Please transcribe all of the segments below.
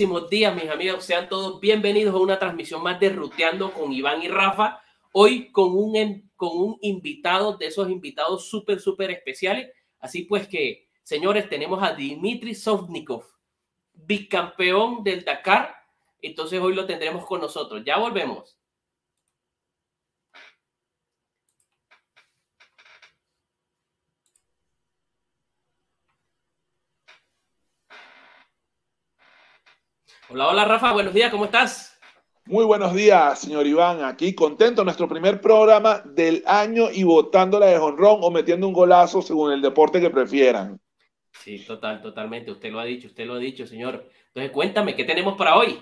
Buenos días, mis amigos. Sean todos bienvenidos a una transmisión más de Ruteando con Iván y Rafa. Hoy con un, con un invitado de esos invitados súper, súper especiales. Así pues que, señores, tenemos a Dimitri Sovnikov, bicampeón del Dakar. Entonces hoy lo tendremos con nosotros. Ya volvemos. Hola, hola Rafa, buenos días, ¿cómo estás? Muy buenos días, señor Iván. Aquí contento, nuestro primer programa del año y votándola de jonrón o metiendo un golazo según el deporte que prefieran. Sí, total, totalmente. Usted lo ha dicho, usted lo ha dicho, señor. Entonces, cuéntame, ¿qué tenemos para hoy?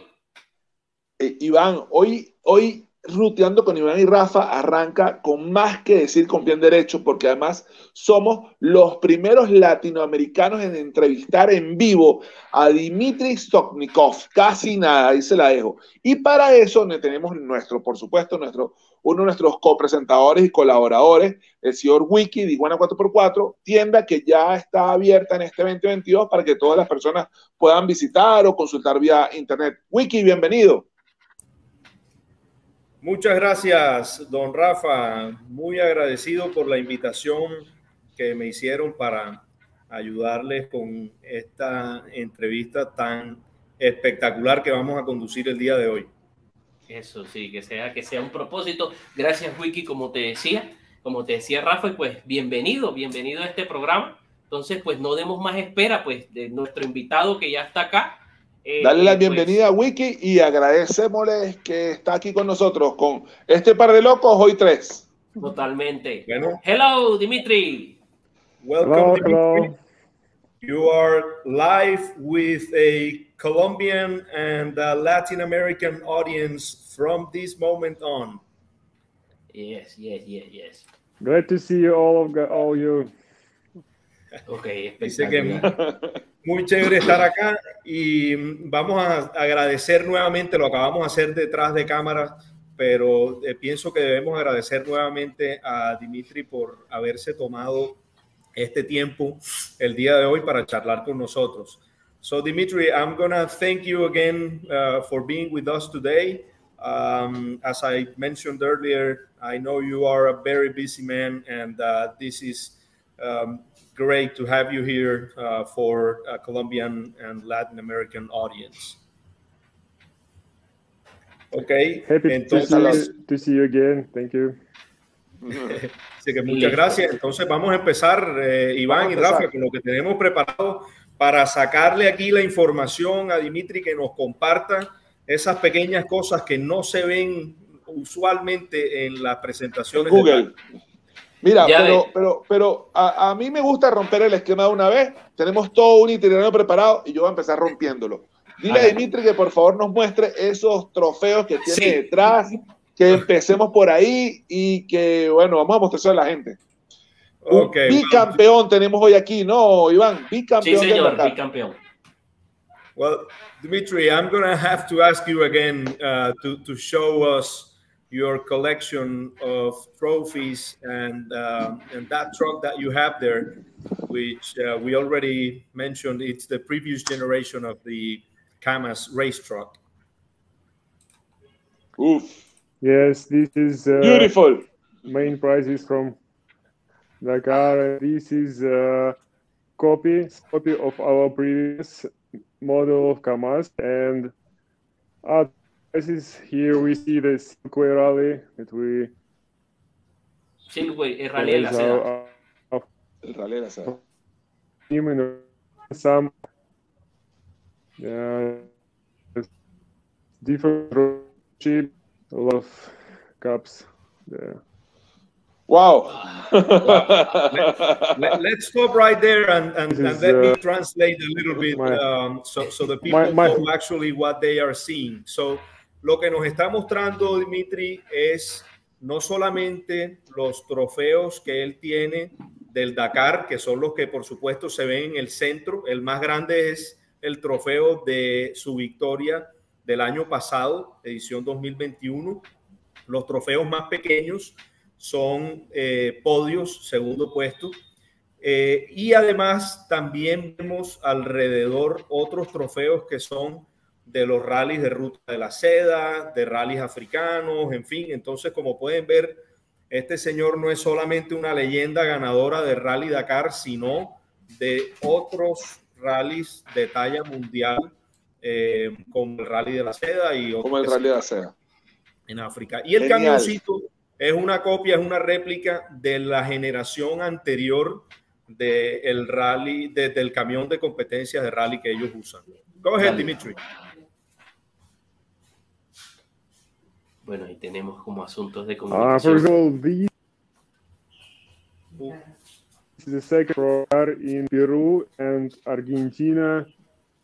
Eh, Iván, hoy, hoy Ruteando con Iván y Rafa arranca con más que decir con bien derecho, porque además somos los primeros latinoamericanos en entrevistar en vivo a Dimitri Stoknikov. Casi nada, ahí se la dejo. Y para eso tenemos nuestro, por supuesto, nuestro, uno de nuestros copresentadores y colaboradores, el señor Wiki de Iguana 4x4, tienda que ya está abierta en este 2022 para que todas las personas puedan visitar o consultar vía internet. Wiki, bienvenido. Muchas gracias, don Rafa. Muy agradecido por la invitación que me hicieron para ayudarles con esta entrevista tan espectacular que vamos a conducir el día de hoy. Eso sí, que sea, que sea un propósito. Gracias, Wiki, como te decía, como te decía Rafa, pues bienvenido, bienvenido a este programa. Entonces, pues no demos más espera, pues, de nuestro invitado que ya está acá eh, Dale la pues, bienvenida a Wiki y agradecémosles que está aquí con nosotros con este par de locos, hoy tres. Totalmente. Bueno. Hello, Dimitri. Welcome, Dimitri. You are live with a Colombian and Latin American audience from this moment on. Yes, yes, yes, yes. Great to see you all of all you. Okay, muy chévere estar acá y vamos a agradecer nuevamente, lo acabamos de hacer detrás de cámaras, pero eh, pienso que debemos agradecer nuevamente a Dimitri por haberse tomado este tiempo el día de hoy para charlar con nosotros. So Dimitri, I'm gonna thank you again uh, for being with us today. Um, as I mentioned earlier, I know you are a very busy man, and uh, this is um, great to have you here uh, for a Colombian and Latin American audience. Ok, Happy entonces. To see, you, again. Thank you. Así que muchas gracias. Entonces vamos a empezar, eh, Iván y Rafa, con lo que tenemos preparado para sacarle aquí la información a Dimitri que nos comparta esas pequeñas cosas que no se ven usualmente en las presentaciones. Google. Mira, pero, pero, pero a, mí me gusta romper el esquema de una vez. Tenemos todo un itinerario preparado y yo voy a empezar rompiéndolo. Dile a, Dimitri que por favor nos muestre esos trofeos que tiene detrás, que empecemos por ahí y que, bueno, vamos a mostrarse a la gente. Okay, bicampeón tenemos hoy aquí, ¿no, Iván? Bicampeón. Sí, señor, bicampeón. Well, Dimitri, I'm going to have to ask you again uh, to, to show us your collection of trophies and uh, and that truck that you have there, which uh, we already mentioned, it's the previous generation of the Kamas race truck. Oof. Yes, this is uh, beautiful. Main prizes from Dakar. This is a uh, copy copy of our previous model of Kamas and. Uh, this is here we see the Silkway rally that we. Silkway, el rally de la seda. El rally de la seda. Some uh, different chip, a lot of cups there. Wow. wow. Let, us stop right there and, and, and let uh, me translate a little bit my, um, so, so the people my, my, know actually what they are seeing. So Lo que nos está mostrando Dimitri es no solamente los trofeos que él tiene del Dakar, que son los que por supuesto se ven en el centro. El más grande es el trofeo de su victoria del año pasado, edición 2021. Los trofeos más pequeños son eh, podios, segundo puesto. Eh, y además también vemos alrededor otros trofeos que son de los rallies de ruta de la seda, de rallies africanos, en fin. Entonces, como pueden ver, este señor no es solamente una leyenda ganadora de Rally Dakar, sino de otros rallies de talla mundial, eh, como el Rally de la Seda y como el Rally de la Seda en África. Y el camioncito es una copia, es una réplica de la generación anterior del rally, del camión de competencias de rally que ellos usan. Go ahead, Dimitri. Bueno, ahí tenemos como asuntos de Uh, comunicación. is the second car in Peru and Argentina,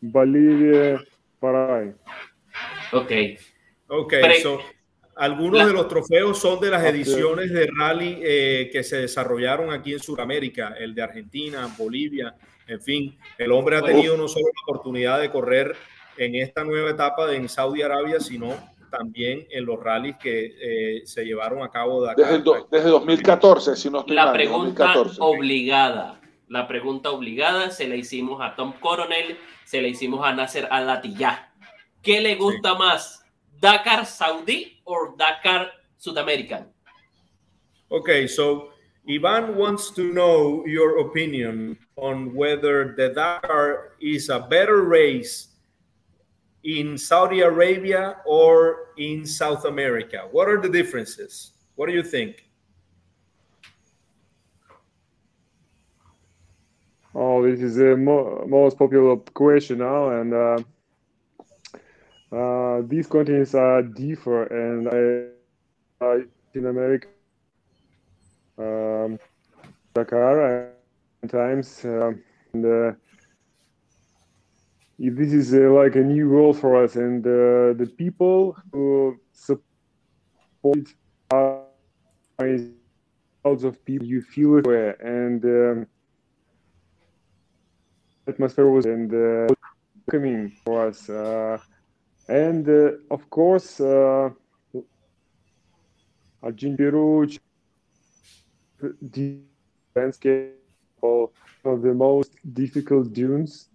Bolivia, Paraguay. ok, Ok, Pre- so, algunos La- de los trofeos son de las ediciones de rally eh, que se desarrollaron aquí en Sudamérica, el de Argentina, Bolivia, en fin, el hombre ha tenido no solo la oportunidad de correr en esta nueva etapa de, en Saudi Arabia, sino también en los rallies que eh, se llevaron a cabo de acá. Desde, do- desde 2014, si no estoy la mal, pregunta 2014. obligada. La pregunta obligada se la hicimos a Tom Coronel, se la hicimos a Nasser Al-Attiyah. ¿Qué le gusta más? ¿Dakar Saudí o Dakar Sudamerican? Okay, so Ivan wants to know your opinion on whether the Dakar is a better race in Saudi Arabia or in South America. What are the differences? What do you think? Oh, this is the mo- most popular question now, and uh, uh, these continents are differ, and I, uh, in America, um, Dakar, times, uh, and uh, this is uh, like a new world for us, and uh, the people who support are lots of people you feel it, where, and um, atmosphere was and uh, for us. Uh, and uh, of course, uh, Peru, the landscape of the most difficult dunes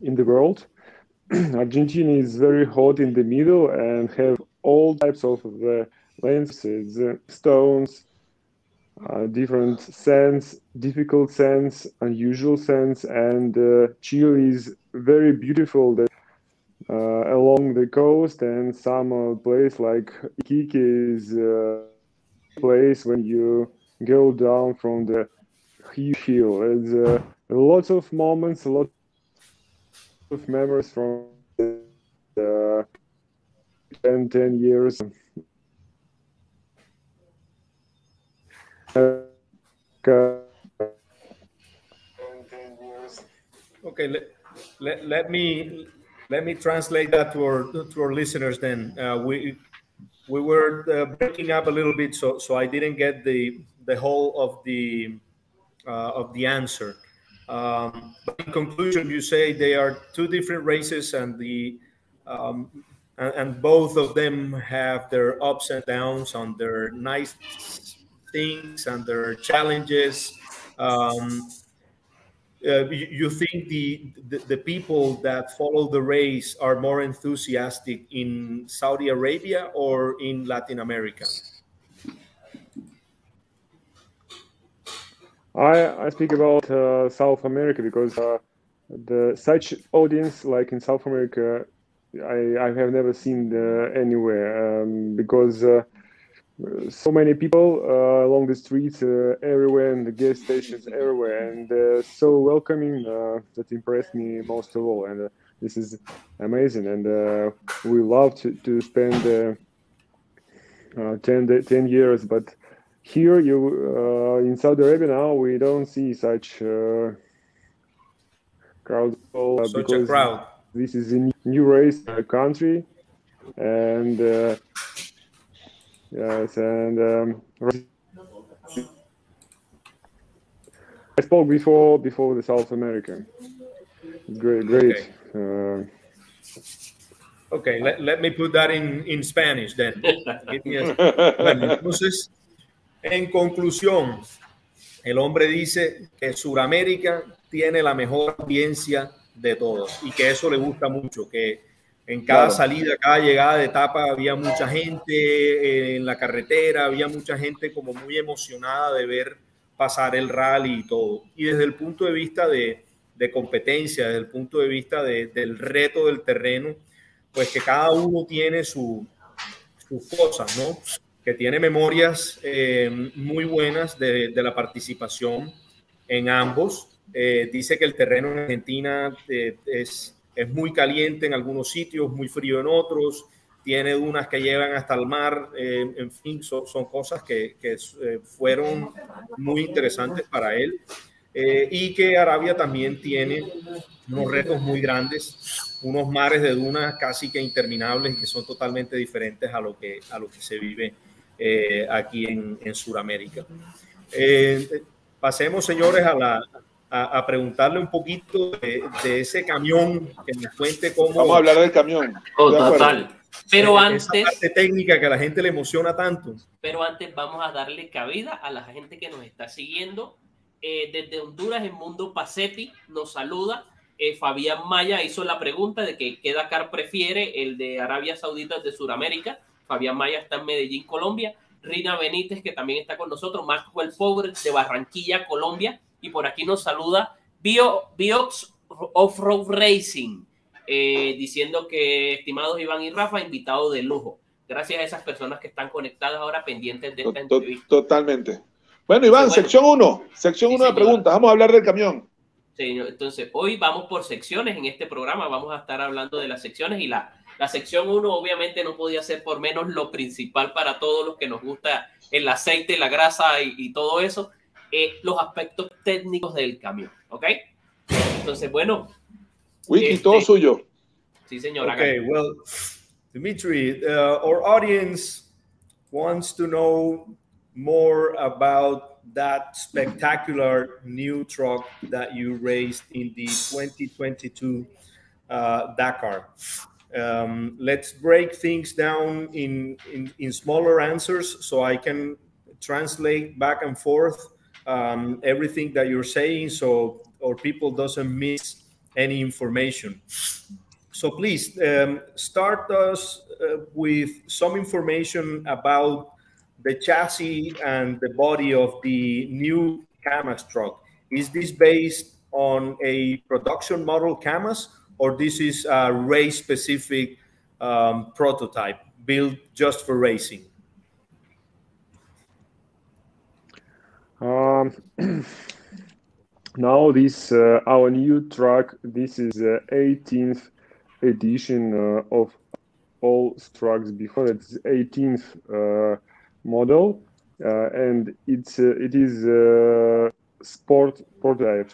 in the world. Argentina is very hot in the middle and have all types of the landscapes, uh, stones, uh, different sands, difficult sands, unusual sands, and uh, Chile is very beautiful uh, along the coast, and some uh, place like Iquique is a place when you go down from the hill. It's uh, lots of moments, a lot of memories from the 10, 10 years. Uh, Okay, let, let, let me let me translate that to our to our listeners. Then uh, we we were uh, breaking up a little bit, so so I didn't get the the whole of the uh, of the answer. Um, but in conclusion, you say they are two different races, and the um, and, and both of them have their ups and downs, on their nice things and their challenges. Um, uh, you, you think the, the the people that follow the race are more enthusiastic in Saudi Arabia or in Latin America? I, I speak about uh, South America because uh, the such audience like in South America, I, I have never seen uh, anywhere um, because uh, so many people uh, along the streets everywhere and the gas stations everywhere and so welcoming that impressed me most of all. And this is amazing and we love to, to spend uh, uh, 10, 10 years but here you uh, in Saudi Arabia now we don't see such uh, crowd uh, Such a crowd. this is a new race uh, country and uh, yes and um, I spoke before before the South America it's great great uh, Okay, let, let me put that in, in Spanish then. Give me a- Bueno, entonces, en conclusión, el hombre dice que Sudamérica tiene la mejor audiencia de todos y que eso le gusta mucho, que En cada salida, cada llegada de etapa había mucha gente eh, en la carretera, había mucha gente como muy emocionada de ver pasar el rally y todo. Y desde el punto de vista de, competencia, desde el punto de vista del reto del terreno, pues que cada uno tiene su, sus cosas, ¿no? Que tiene memorias eh, muy buenas de, la participación en ambos. Eh, dice que el terreno en Argentina es es muy caliente en algunos sitios, muy frío en otros, tiene dunas que llevan hasta el mar, eh, en fin, son, son cosas que, que eh, fueron muy interesantes para él. Eh, y que Arabia también tiene unos retos muy grandes, unos mares de dunas casi que interminables que son totalmente diferentes a lo que, a lo que se vive aquí en, en Sudamérica. pasemos, señores, a la, a, preguntarle un poquito de, ese camión, que nos cuente cómo... Vamos a hablar del camión. Oh, total. Pero antes... Esa parte técnica que a la gente le emociona tanto. Pero antes vamos a darle cabida a la gente que nos está siguiendo. Eh, desde Honduras, el Mundo Pacetti nos saluda. Eh, Fabián Maya hizo la pregunta de que qué Dakar prefiere, el de Arabia Saudita de Sudamérica. Fabián Maya está en Medellín, Colombia. Rina Benítez, que también está con nosotros. Maxwell Pobre de Barranquilla, Colombia y por aquí nos saluda Bio, Biox Off-Road Racing, eh, diciendo que, estimados Iván y Rafa, invitado de lujo. Gracias a esas personas que están conectadas ahora pendientes de esta entrevista. Totalmente. Bueno, Iván, sección 1, sección 1 de preguntas. Vamos a hablar del camión. entonces, hoy vamos por secciones en este programa. Vamos a estar hablando de las secciones y la, la sección 1 obviamente no podía ser por menos lo principal para todos los que nos gusta el aceite, la grasa y todo eso. Eh, los aspectos técnicos del camión, ¿ok? Entonces, bueno. Wiki, este, todo suyo. Sí, señor. Okay, well, Dimitri, uh, our audience wants to know more about that spectacular new truck that you raced in the 2022 uh, Dakar. Um, let's break things down in, in, in smaller answers so I can translate back and forth um, everything that you're saying so or people doesn't miss any information. So please um, start us uh, with some information about the chassis and the body of the new Camas truck. Is this based on a production model Camas or this is a race specific um, prototype built just for racing? Um, now this uh, our new truck. This is the 18th edition uh, of all trucks before. It's 18th uh, model, uh, and it's uh, it is a sport prototype.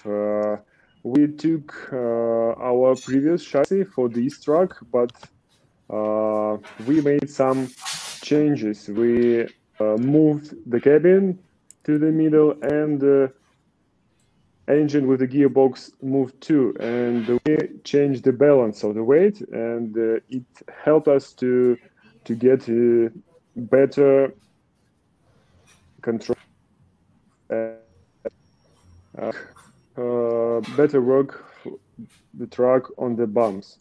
Uh, we took our previous chassis for this truck, but we made some changes. We moved the cabin to the middle and the engine with the gearbox moved too and we changed the balance of the weight and uh, it helped us to to get uh, better control uh, uh, better work the truck on the bumps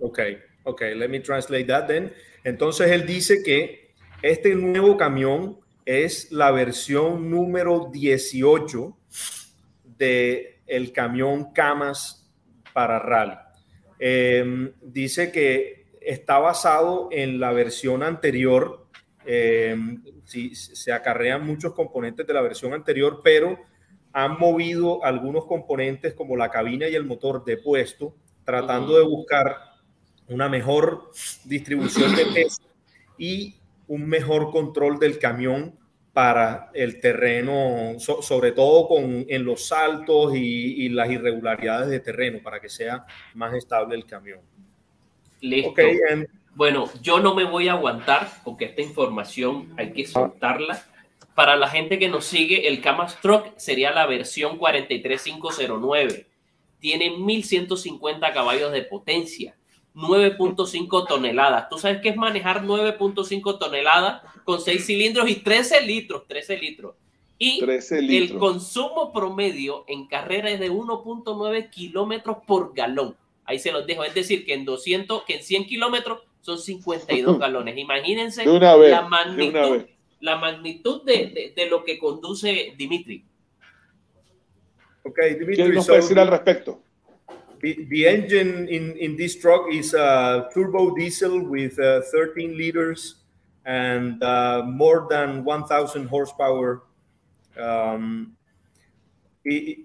okay okay let me translate that then entonces él dice que este nuevo camión es la versión número 18 de el camión Camas para rally. Em, dice que está basado en la versión anterior. Em, se acarrean muchos componentes de la versión anterior, pero han movido algunos componentes como la cabina y el motor de puesto, tratando de buscar una mejor distribución de peso y un mejor control del camión para el terreno, sobre todo con, en los saltos y, las irregularidades de terreno, para que sea más estable el camión. Listo. Bueno, yo no me voy a aguantar porque esta información hay que soltarla. Para la gente que nos sigue, el Camastroke sería la versión 43509. Tiene 1150 caballos de potencia 9.5 toneladas. ¿Tú sabes qué es manejar 9.5 toneladas con 6 cilindros y 13 litros? 13 litros. Y el consumo promedio en carrera es de 1.9 kilómetros por galón. Ahí se los dejo. Es decir, que en 200, que en 100 kilómetros son 52 galones. Imagínense una vez, la magnitud, la magnitud de, de, de, lo que conduce Dimitri. Ok, Dimitri. ¿Qué nos puede decir al respecto? The, the, engine in, in this truck is a turbo diesel with uh, 13 liters and uh, more than 1,000 horsepower. Um, it,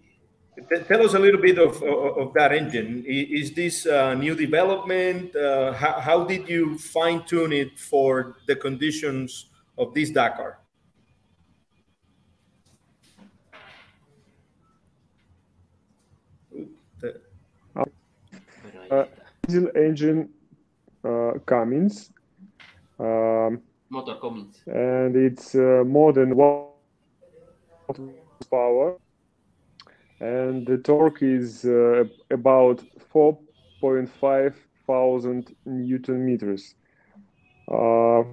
tell us a little bit of, of, of that engine. Is this a new development? Uh, how, how, did you fine tune it for the conditions of this Dakar? Uh, diesel engine uh, Cummins. Um, Motor Cummins. And it's uh, more than one power and the torque is uh, about 4.5 thousand newton meters. Uh,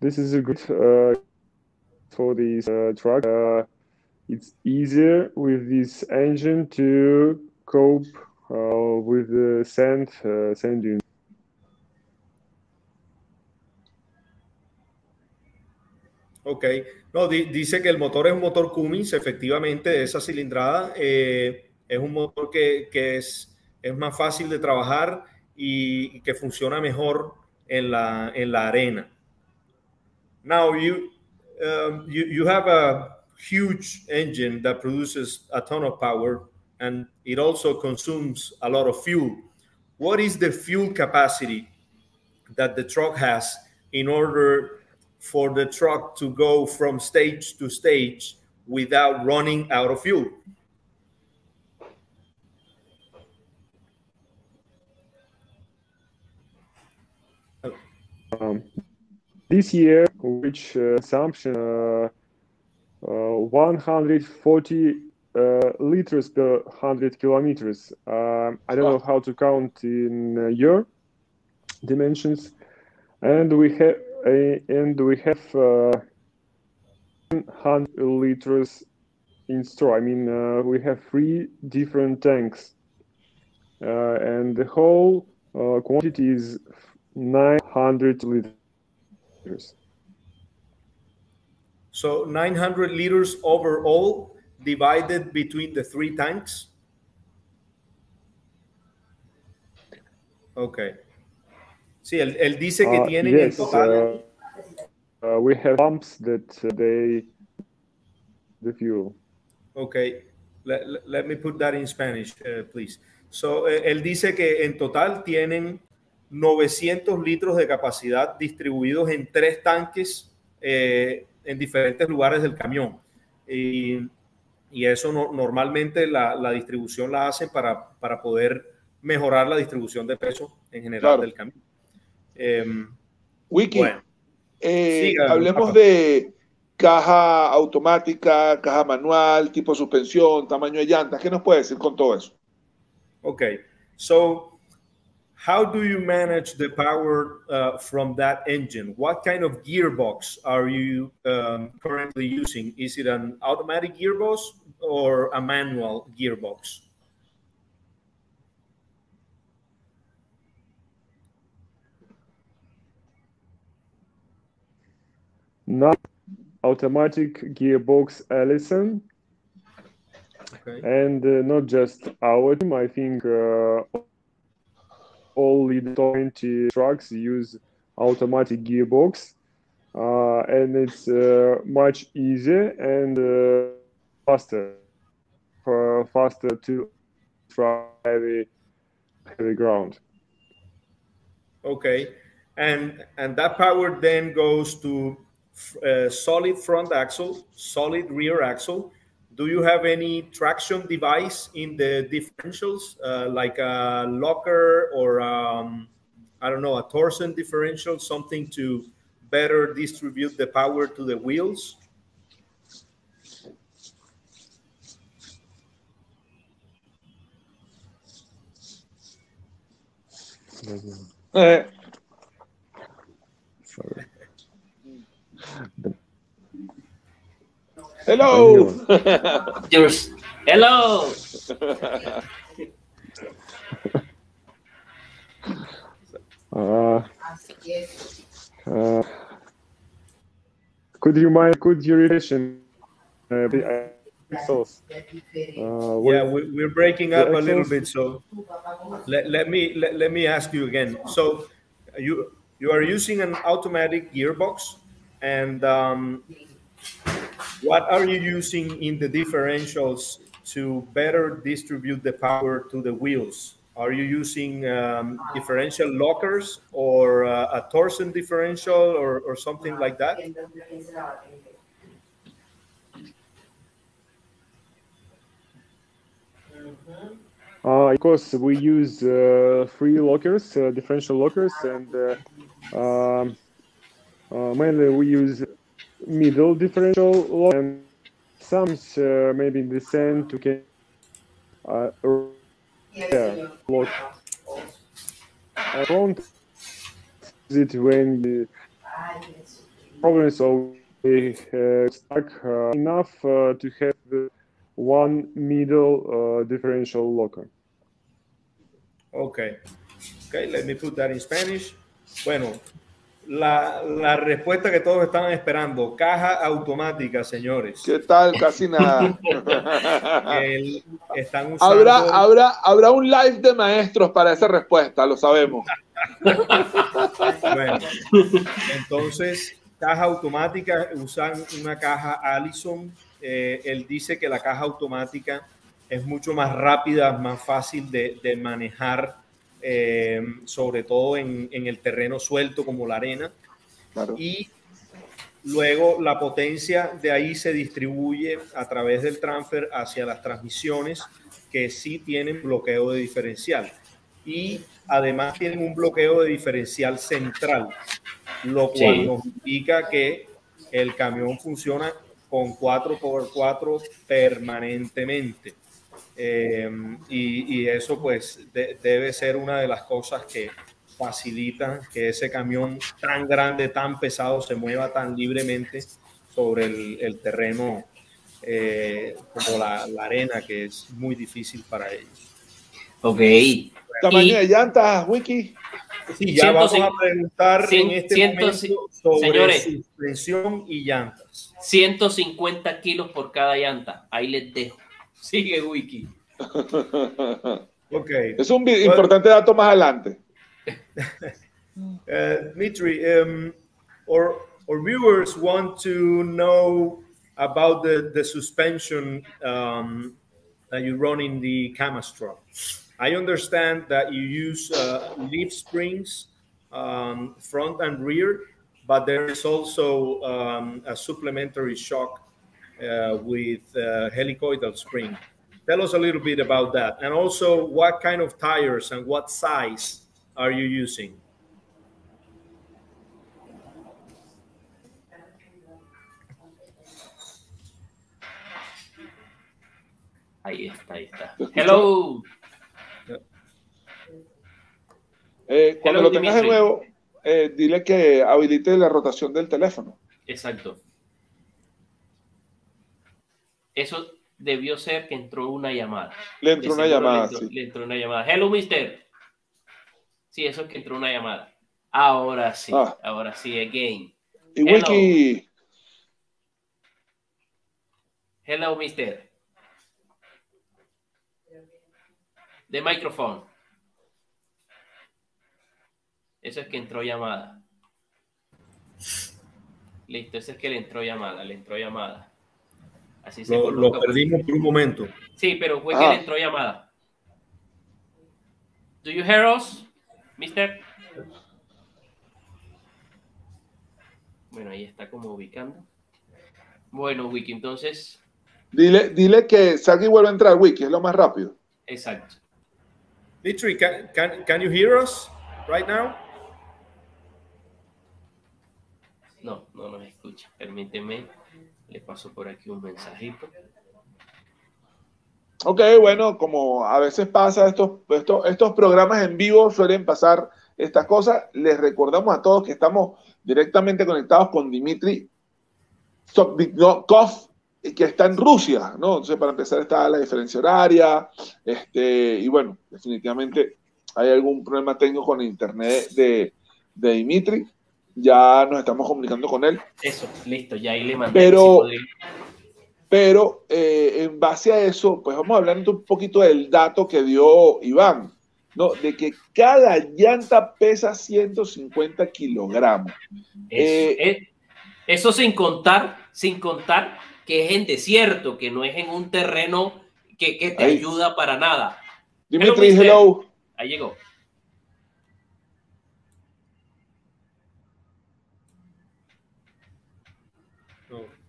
this is a good uh, for this uh, truck. Uh, it's easier with this engine to cope uh, with the sand sand dunes. Okay. No, dice que el motor es un motor Cummins, efectivamente, de esa cilindrada. Eh, es un motor que, es más fácil de trabajar y, y, que funciona mejor en la, en la arena. Now, you, um, you, you have a huge engine that produces a ton of power and it also consumes a lot of fuel. What is the fuel capacity that the truck has in order for the truck to go from stage to stage without running out of fuel. Um, this year, which uh, assumption uh, uh, 140 uh, liters per 100 kilometers. Um, I don't know how to count in uh, year dimensions. And we have and we have uh, 100 liters in store. I mean, uh, we have three different tanks, uh, and the whole uh, quantity is 900 liters. So 900 liters overall, divided between the three tanks. Okay. Sí, él, él dice que uh, tienen yes, en total. Uh, uh, we have pumps that uh, they the fuel. Okay, let, let me put that in Spanish, uh, please. So, eh, él dice que en total tienen 900 litros de capacidad distribuidos en tres tanques eh, en diferentes lugares del camión. Y, y eso no, normalmente la, la, distribución la hacen para, para, poder mejorar la distribución de peso en general claro. del camión. Eh, Wiki, bueno, eh, hablemos de caja automática, caja manual, tipo suspensión, tamaño de llantas. ¿Qué nos puede decir con todo eso? Okay, so how do you manage the power uh, from that engine? What kind of gearbox are you um, currently using? Is it an automatic gearbox or a manual gearbox? not automatic gearbox Allison. Okay. And uh, not just our team, I think uh, all lead 20 trucks use automatic gearbox. Uh, and it's uh, much easier and uh, faster, for faster to try heavy, heavy ground. Okay, and and that power then goes to uh, solid front axle, solid rear axle. Do you have any traction device in the differentials, uh, like a locker or um, I don't know, a torsion differential, something to better distribute the power to the wheels? Uh, Hello. Yours. Hello. Uh, uh, could you mind, could you revision uh, the Uh, Yeah, we, we're breaking up a little bit, so let, let me let, let me ask you again. So you you are using an automatic gearbox, and um, what are you using in the differentials to better distribute the power to the wheels? Are you using um, differential lockers or uh, a torsion differential or, or something like that? Uh, of course, we use uh, lockers, uh, differential lockers, and uh, um, uh, mainly we use middle differential lock and some uh, maybe descent to can uh, yeah. I don't use it when the problems of uh, stuck uh, enough uh, to have one middle uh, differential locker. Okay. Okay, let me put that in Spanish. Bueno, la, la respuesta que todos estaban esperando, caja automática, señores. ¿Qué tal? Casi nada. El- están usando... habrá, habrá, habrá un live de maestros para esa respuesta, lo sabemos. Bueno, entonces, caja automática, usan una caja Allison. Eh, él dice que la caja automática es mucho más rápida, más fácil de, de manejar, eh, sobre todo en, en el terreno suelto como la arena. Claro. Y luego la potencia de ahí se distribuye a través del transfer hacia las transmisiones que sí tienen bloqueo de diferencial. Y además tienen un bloqueo de diferencial central, lo cual Sí. nos indica que el camión funciona con 4x4 permanentemente. Eh, y, y eso pues de- debe ser una de las cosas que facilitan que ese camión tan grande, tan pesado, se mueva tan libremente sobre el, el terreno eh, como la, la arena, que es muy difícil para ellos. Ok. Tamaño Y- de llantas, Wiki. Sí, ya vamos a 105 preguntar cien- en este ciento- momento sobre señores. suspensión y llantas. 150 kilos por cada llanta. Ahí les dejo. Sigue, Wiki. Ok. Es un vi- importante dato más adelante. Uh, Dmitry, um, our, our viewers want to know about the, the suspension um, that you run in the Camastro. I understand that you use uh, leaf springs, um, front and rear, but there is also um, a supplementary shock uh, with uh, helicoidal spring. Tell us a little bit about that. And also, what kind of tires and what size are you using? Ahí está, ahí está. Hello. Eh, cuando lo tengas de nuevo, eh, dile que habilite la rotación del teléfono. Exacto. Eso debió ser que entró una llamada. Le entró una llamada, le entró, sí. le entró una llamada. Hello, mister. Sí, eso es que entró una llamada. Ahora sí, Ah. ahora sí, again. Y Hello. Wiki, Hello, mister. De microphone. Eso es que entró llamada. Listo, ese es que le entró llamada, le entró llamada. Así se Lo, lo perdimos por un momento. Sí, pero fue que Ah. le entró llamada. Do you hear us, mister? Bueno, ahí está como ubicando. Bueno, Wiki, entonces, dile, dile que salga y vuelva a entrar, Wiki, es lo más rápido. exacto. Mitri, can, can, can you hear us right now? No, no nos escucha. Permíteme, le paso por aquí un mensajito. Ok, bueno, como a veces pasa, estos, estos, estos programas en vivo suelen pasar estas cosas. Les recordamos a todos que estamos directamente conectados con Dimitri Sotnikov, que está en Rusia, ¿no? Entonces, para empezar, está la diferencia horaria, este, y bueno, definitivamente hay algún problema técnico con el internet de, de Dimitri. Ya nos estamos comunicando con él. Eso, listo, ya ahí le mandé. Pero, pero eh, en base a eso, pues vamos a hablar un poquito del dato que dio Iván, ¿no? De que cada llanta pesa 150 kilogramos. Eso, eh, eso sin contar, sin contar que es en desierto, que no es en un terreno que, que te ayuda para nada. Dimitri, hello. Ahí llegó.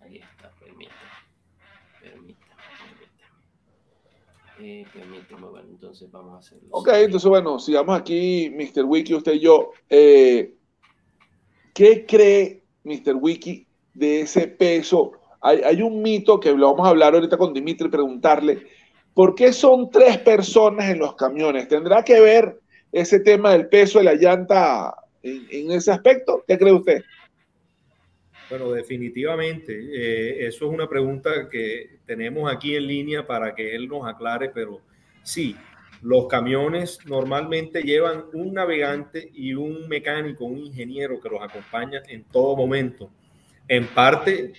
Ahí está, permítame. Permítame, permítame. Eh, bueno, entonces vamos. Ok, entonces bueno, sigamos aquí, Mr. Wiki, usted y yo. Eh, ¿Qué cree Mr. Wiki de ese peso? Hay, hay, un mito que lo vamos a hablar ahorita con Dimitri, preguntarle, ¿por qué son tres personas en los camiones? ¿Tendrá que ver ese tema del peso de la llanta en ese aspecto? ¿Qué cree usted? Bueno, definitivamente. Eh, eso es una pregunta que tenemos aquí en línea para que él nos aclare, pero sí, los camiones normalmente llevan un navegante y un mecánico, un ingeniero que los acompaña en todo momento. En parte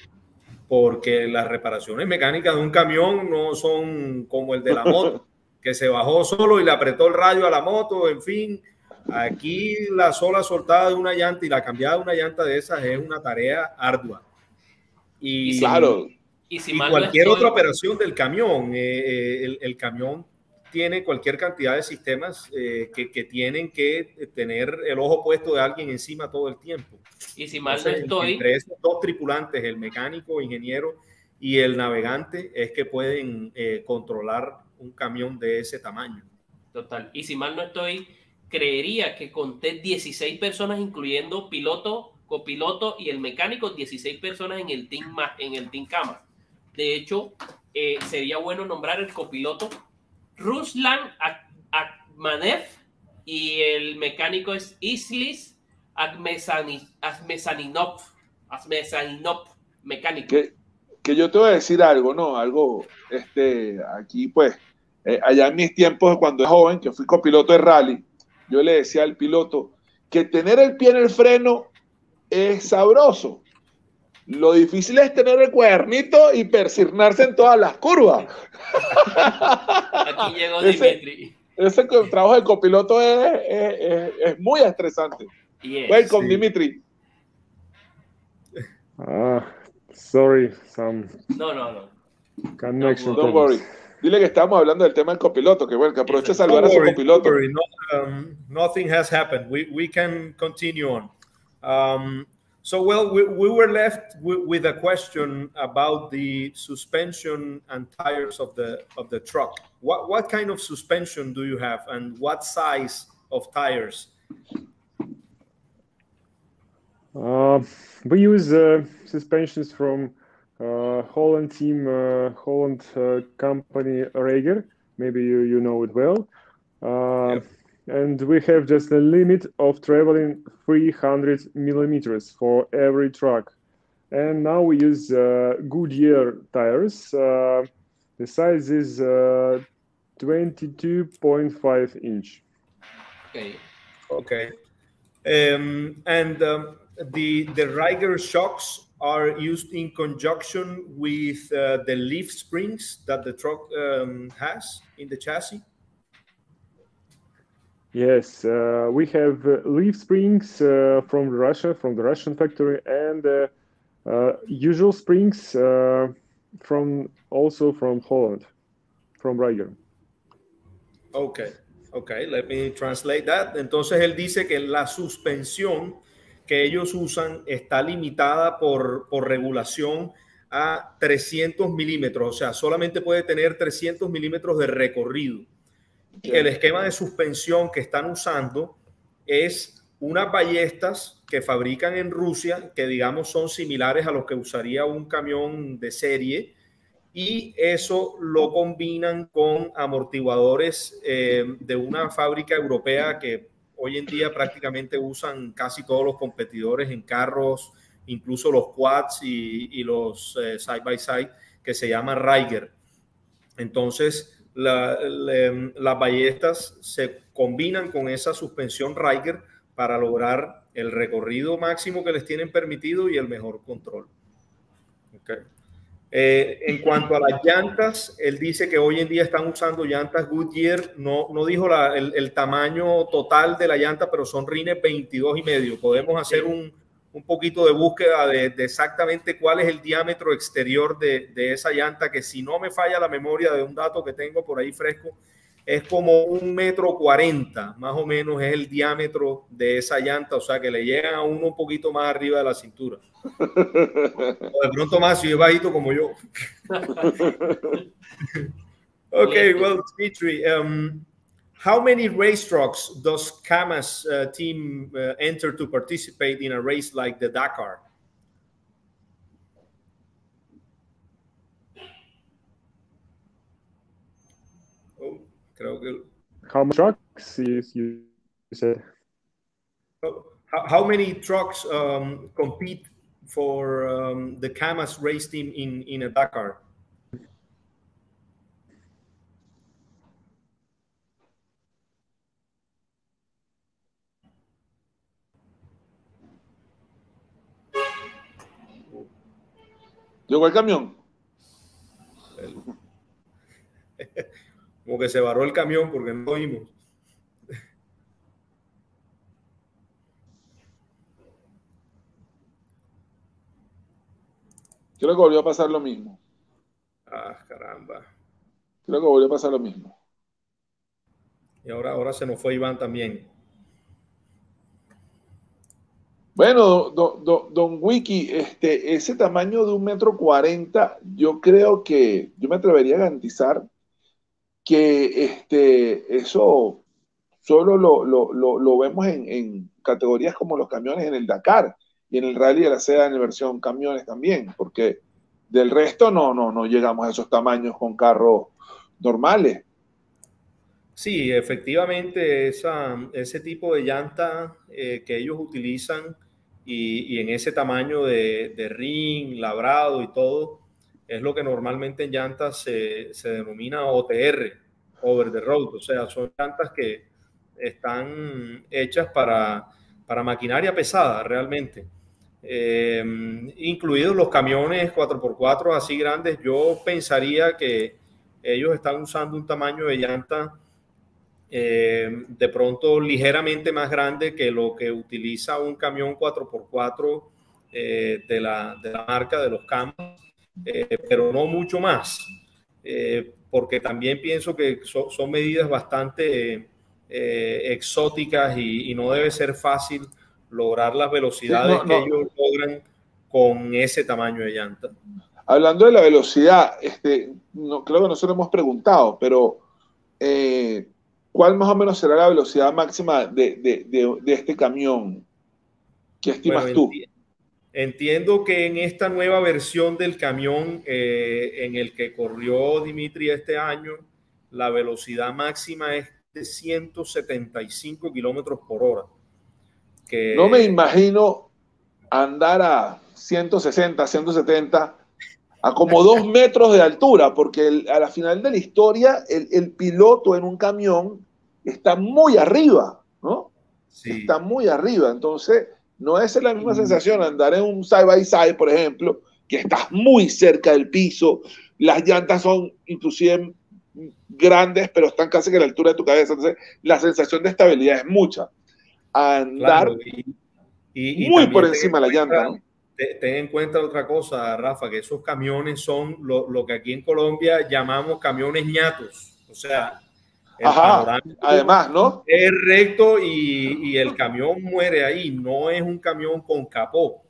porque las reparaciones mecánicas de un camión no son como el de la moto que se bajó solo y le apretó el radio a la moto, en fin. Aquí la sola soltada de una llanta y la cambiada de una llanta de esas es una tarea ardua. Y, claro. Y, si y cualquier otra operación del camión, eh, eh, el, el, camión tiene cualquier cantidad de sistemas eh, que, que, tienen que tener el ojo puesto de alguien encima todo el tiempo. Y si mal Entonces, no estoy... Entre esos dos tripulantes, el mecánico, ingeniero y el navegante, es que pueden eh, controlar un camión de ese tamaño. Total. Y si mal no estoy, creería que conté 16 personas, incluyendo piloto, copiloto y el mecánico, 16 personas en el team, en el team cama. De hecho, eh, sería bueno nombrar el copiloto Ruslan Akmanev y el mecánico es Islis Asmesaninov mecánico. Que, que yo te voy a decir algo, ¿no? Algo, este, aquí pues, eh, allá en mis tiempos cuando era joven, que fui copiloto de rally, yo le decía al piloto que tener el pie en el freno es sabroso. Lo difícil es tener el cuadernito y persignarse en todas las curvas. Aquí llegó Dimitri. Ese, trabajo de copiloto es, es, es, es muy estresante. Yes. Welcome, sí. Dimitri. Ah, sorry, some No, no, no. connection Don't problems. worry. Dile que estamos hablando del tema del copiloto, que bueno, que aproveche a saludar a su copiloto. no, um, nothing has happened. We, we can continue on. Um, so, well, we, we were left with, with a question about the suspension and tires of the of the truck. What what kind of suspension do you have, and what size of tires? Uh, we use uh, suspensions from Holland team, uh, Holland uh, company Rager. Maybe you, you know it well. Uh, Yep. And we have just a limit of traveling 300 millimeters for every truck. And now we use uh, Goodyear tires. Uh, the size is uh, 22.5 inch. Okay. Okay. Um, and um, the the Riger shocks are used in conjunction with uh, the leaf springs that the truck um, has in the chassis. Yes, uh, we have uh, leaf springs uh, from Russia, from the Russian factory, and uh, uh, usual springs uh, from also from Holland, from Riger. Okay, okay, let me translate that. Entonces él dice que la suspensión que ellos usan está limitada por, por regulación a 300 milímetros, o sea, solamente puede tener 300 milímetros de recorrido. El esquema de suspensión que están usando es unas ballestas que fabrican en Rusia, que digamos son similares a los que usaría un camión de serie, y eso lo combinan con amortiguadores eh, de una fábrica europea que hoy en día prácticamente usan casi todos los competidores en carros, incluso los quads y, los eh, side by side, que se llama Riger. Entonces, las ballestas se combinan con esa suspensión Riker para lograr el recorrido máximo que les tienen permitido y el mejor control. Eh, en cuanto a las llantas, él dice que hoy en día están usando llantas Goodyear, no, no dijo el, tamaño total de la llanta, pero son rines 22 y medio. Podemos hacer un, un poquito de búsqueda de, exactamente cuál es el diámetro exterior de, de, esa llanta, que si no me falla la memoria de un dato que tengo por ahí fresco, es como un metro cuarenta, más o menos es el diámetro de esa llanta, o sea que le llegan a uno un poquito más arriba de la cintura. O de pronto más si es bajito como yo. ok, well, Dimitri, um, how many race trucks does Kama's uh, team uh, enter to participate in a race like the Dakar? Creo que. How many trucks you, you said? Oh, how, how many trucks um, compete for um, the Camas race team in in a Dakar? Llegó el camión. Como que se varó el camión porque no oímos. Creo que volvió a pasar lo mismo. Ah, caramba. Creo que volvió a pasar lo mismo. Y ahora, ahora se nos fue Iván también. Bueno, don, Wiki, este, ese tamaño de un metro cuarenta, yo creo que, yo me atrevería a garantizar que este, eso solo lo, vemos en, categorías como los camiones en el Dakar y en el Rally de la Seda en versión camiones también, porque del resto no, no, no llegamos a esos tamaños con carros normales. Sí, efectivamente, esa, ese tipo de llanta eh, que ellos utilizan y, en ese tamaño de, ring, labrado y todo, es lo que normalmente en llantas se, denomina OTR, over the road, o sea, son llantas que están hechas para, maquinaria pesada realmente. Eh, incluidos los camiones 4x4 así grandes, yo pensaría que ellos están usando un tamaño de llanta eh, de pronto ligeramente más grande que lo que utiliza un camión 4x4 eh, de, la, de, la, marca de los campos, eh, pero no mucho más, porque también pienso que son medidas bastante exóticas y, no debe ser fácil lograr las velocidades que ellos logran con ese tamaño de llanta. Hablando de la velocidad, este, no, creo que no se lo hemos preguntado, pero ¿Cuál más o menos será la velocidad máxima de, este camión? ¿Qué estimas tú? Entiendo que en esta nueva versión del camión eh, en el que corrió Dimitri este año, la velocidad máxima es de 175 kilómetros por hora. Que... No me imagino andar a 160, 170 a como dos metros de altura, porque a la final de la historia el, piloto en un camión está muy arriba, ¿no? Está muy arriba, entonces no es la misma sensación andar en un side by side, por ejemplo, que estás muy cerca del piso, las llantas son inclusive grandes, pero están casi que a la altura de tu cabeza, entonces la sensación de estabilidad es mucha. Andar y, muy por encima de la llanta, ¿no? ten en cuenta otra cosa, Rafa, que esos camiones son lo, que aquí en Colombia llamamos camiones ñatos. O sea, además, ¿no? Es recto y, el camión muere ahí, no es un camión con capó.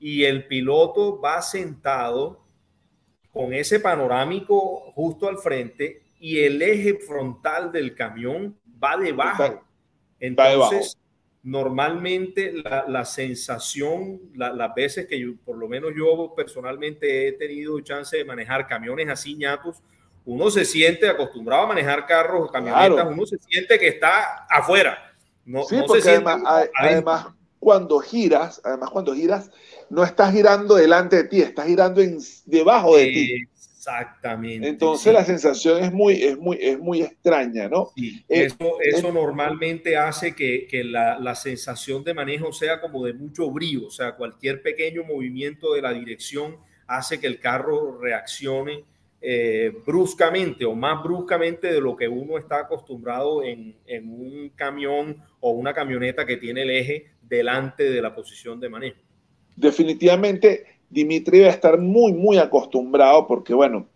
Y el piloto va sentado con ese panorámico justo al frente y el eje frontal del camión va debajo. Entonces, normalmente la, sensación, las veces que yo, por lo menos yo personalmente he tenido chance de manejar camiones así ñatos, uno se siente acostumbrado a manejar carros, camionetas, uno se siente que está afuera. No, sí, porque además, cuando giras, además cuando giras, no estás girando delante de ti, estás girando en, debajo de ti. Exactamente. Entonces la sensación es muy, es muy, es muy extraña, ¿no? Sí, eh, eso, eso normalmente hace que, que la, la, sensación de manejo sea como de mucho brío, o sea, cualquier pequeño movimiento de la dirección hace que el carro reaccione eh, bruscamente o más bruscamente de lo que uno está acostumbrado en, en un camión o una camioneta que tiene el eje delante de la posición de manejo. Definitivamente Dimitri va a estar muy, muy acostumbrado porque, bueno,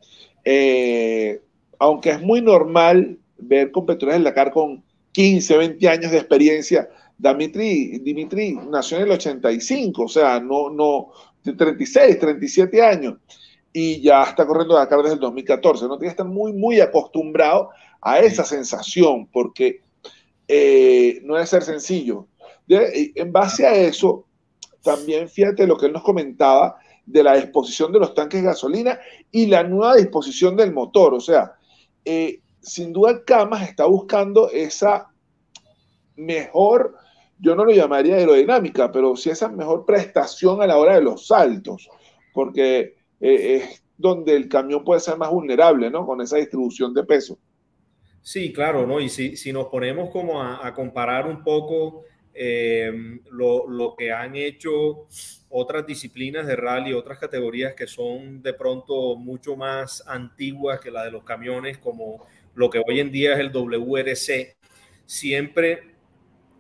eh, aunque es muy normal ver competidores en Dakar con 15, 20 años de experiencia, Dimitri, Dimitri nació en el 85, o sea, no, no, 36, 37 años, y ya está corriendo Dakar desde el 2014. No tiene que estar muy, muy acostumbrado a esa sensación, porque eh, no debe ser sencillo. en base a eso, también fíjate lo que él nos comentaba de la disposición de los tanques de gasolina y la nueva disposición del motor. O sea, eh, sin duda Camas está buscando esa mejor, yo no lo llamaría aerodinámica, pero sí esa mejor prestación a la hora de los saltos, porque eh, es donde el camión puede ser más vulnerable, ¿no? Con esa distribución de peso. Sí, claro, ¿no? Y si, si nos ponemos como a, a comparar un poco eh, lo, lo, que han hecho otras disciplinas de rally, otras categorías que son de pronto mucho más antiguas que la de los camiones, como lo que hoy en día es el WRC, siempre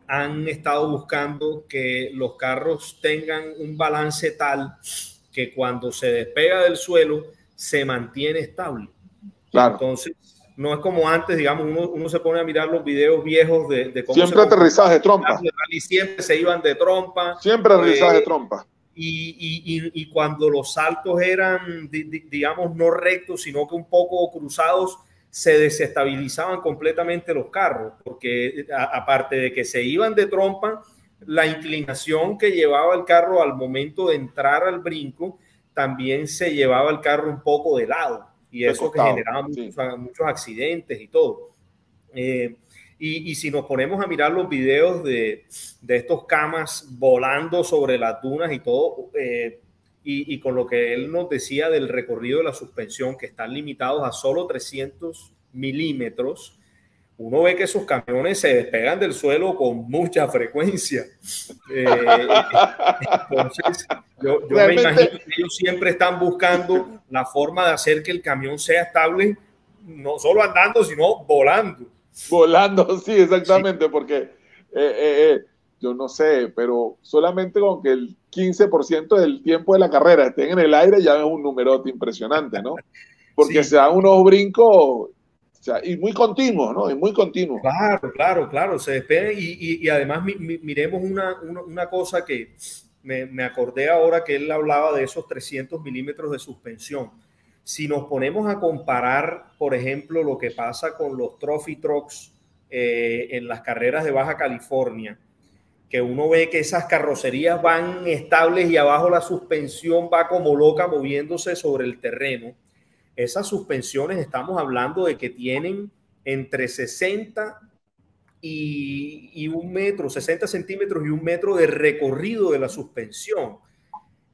han estado buscando que los carros tengan un balance tal que cuando se despega del suelo se mantiene estable. Claro. Entonces, no es como antes, digamos, uno, uno se pone a mirar los videos viejos de, de cómo Siempre aterrizaje de trompa. Y siempre se iban de trompa. Siempre aterrizaje eh, trompa. Y, y, y, cuando los saltos eran, digamos, no rectos, sino que un poco cruzados, se desestabilizaban completamente los carros, porque aparte de que se iban de trompa, la inclinación que llevaba el carro al momento de entrar al brinco, también se llevaba el carro un poco de lado y eso que generaba muchos, muchos, accidentes y todo. Eh, y, y, si nos ponemos a mirar los videos de, de, estos camas volando sobre las dunas y todo, eh, y, y, con lo que él nos decía del recorrido de la suspensión, que están limitados a solo 300 milímetros, uno ve que esos camiones se despegan del suelo con mucha frecuencia. Eh, entonces, yo, yo me imagino que ellos siempre están buscando la forma de hacer que el camión sea estable, no solo andando, sino volando. Volando, sí, exactamente, sí. porque eh, eh, eh, yo no sé, pero solamente con que el 15% del tiempo de la carrera esté en el aire ya es un numerote impresionante, ¿no? Porque sí. se dan unos brincos y muy continuo, ¿no? Y muy continuo. Claro, claro, claro, se despega y, y, además mi, mi, miremos una, una, una, cosa que me, me, acordé ahora que él hablaba de esos 300 milímetros de suspensión. Si nos ponemos a comparar, por ejemplo, lo que pasa con los trophy trucks eh, en las carreras de Baja California, que uno ve que esas carrocerías van estables y abajo la suspensión va como loca moviéndose sobre el terreno esas suspensiones estamos hablando de que tienen entre 60 y, y, un metro, 60 centímetros y un metro de recorrido de la suspensión.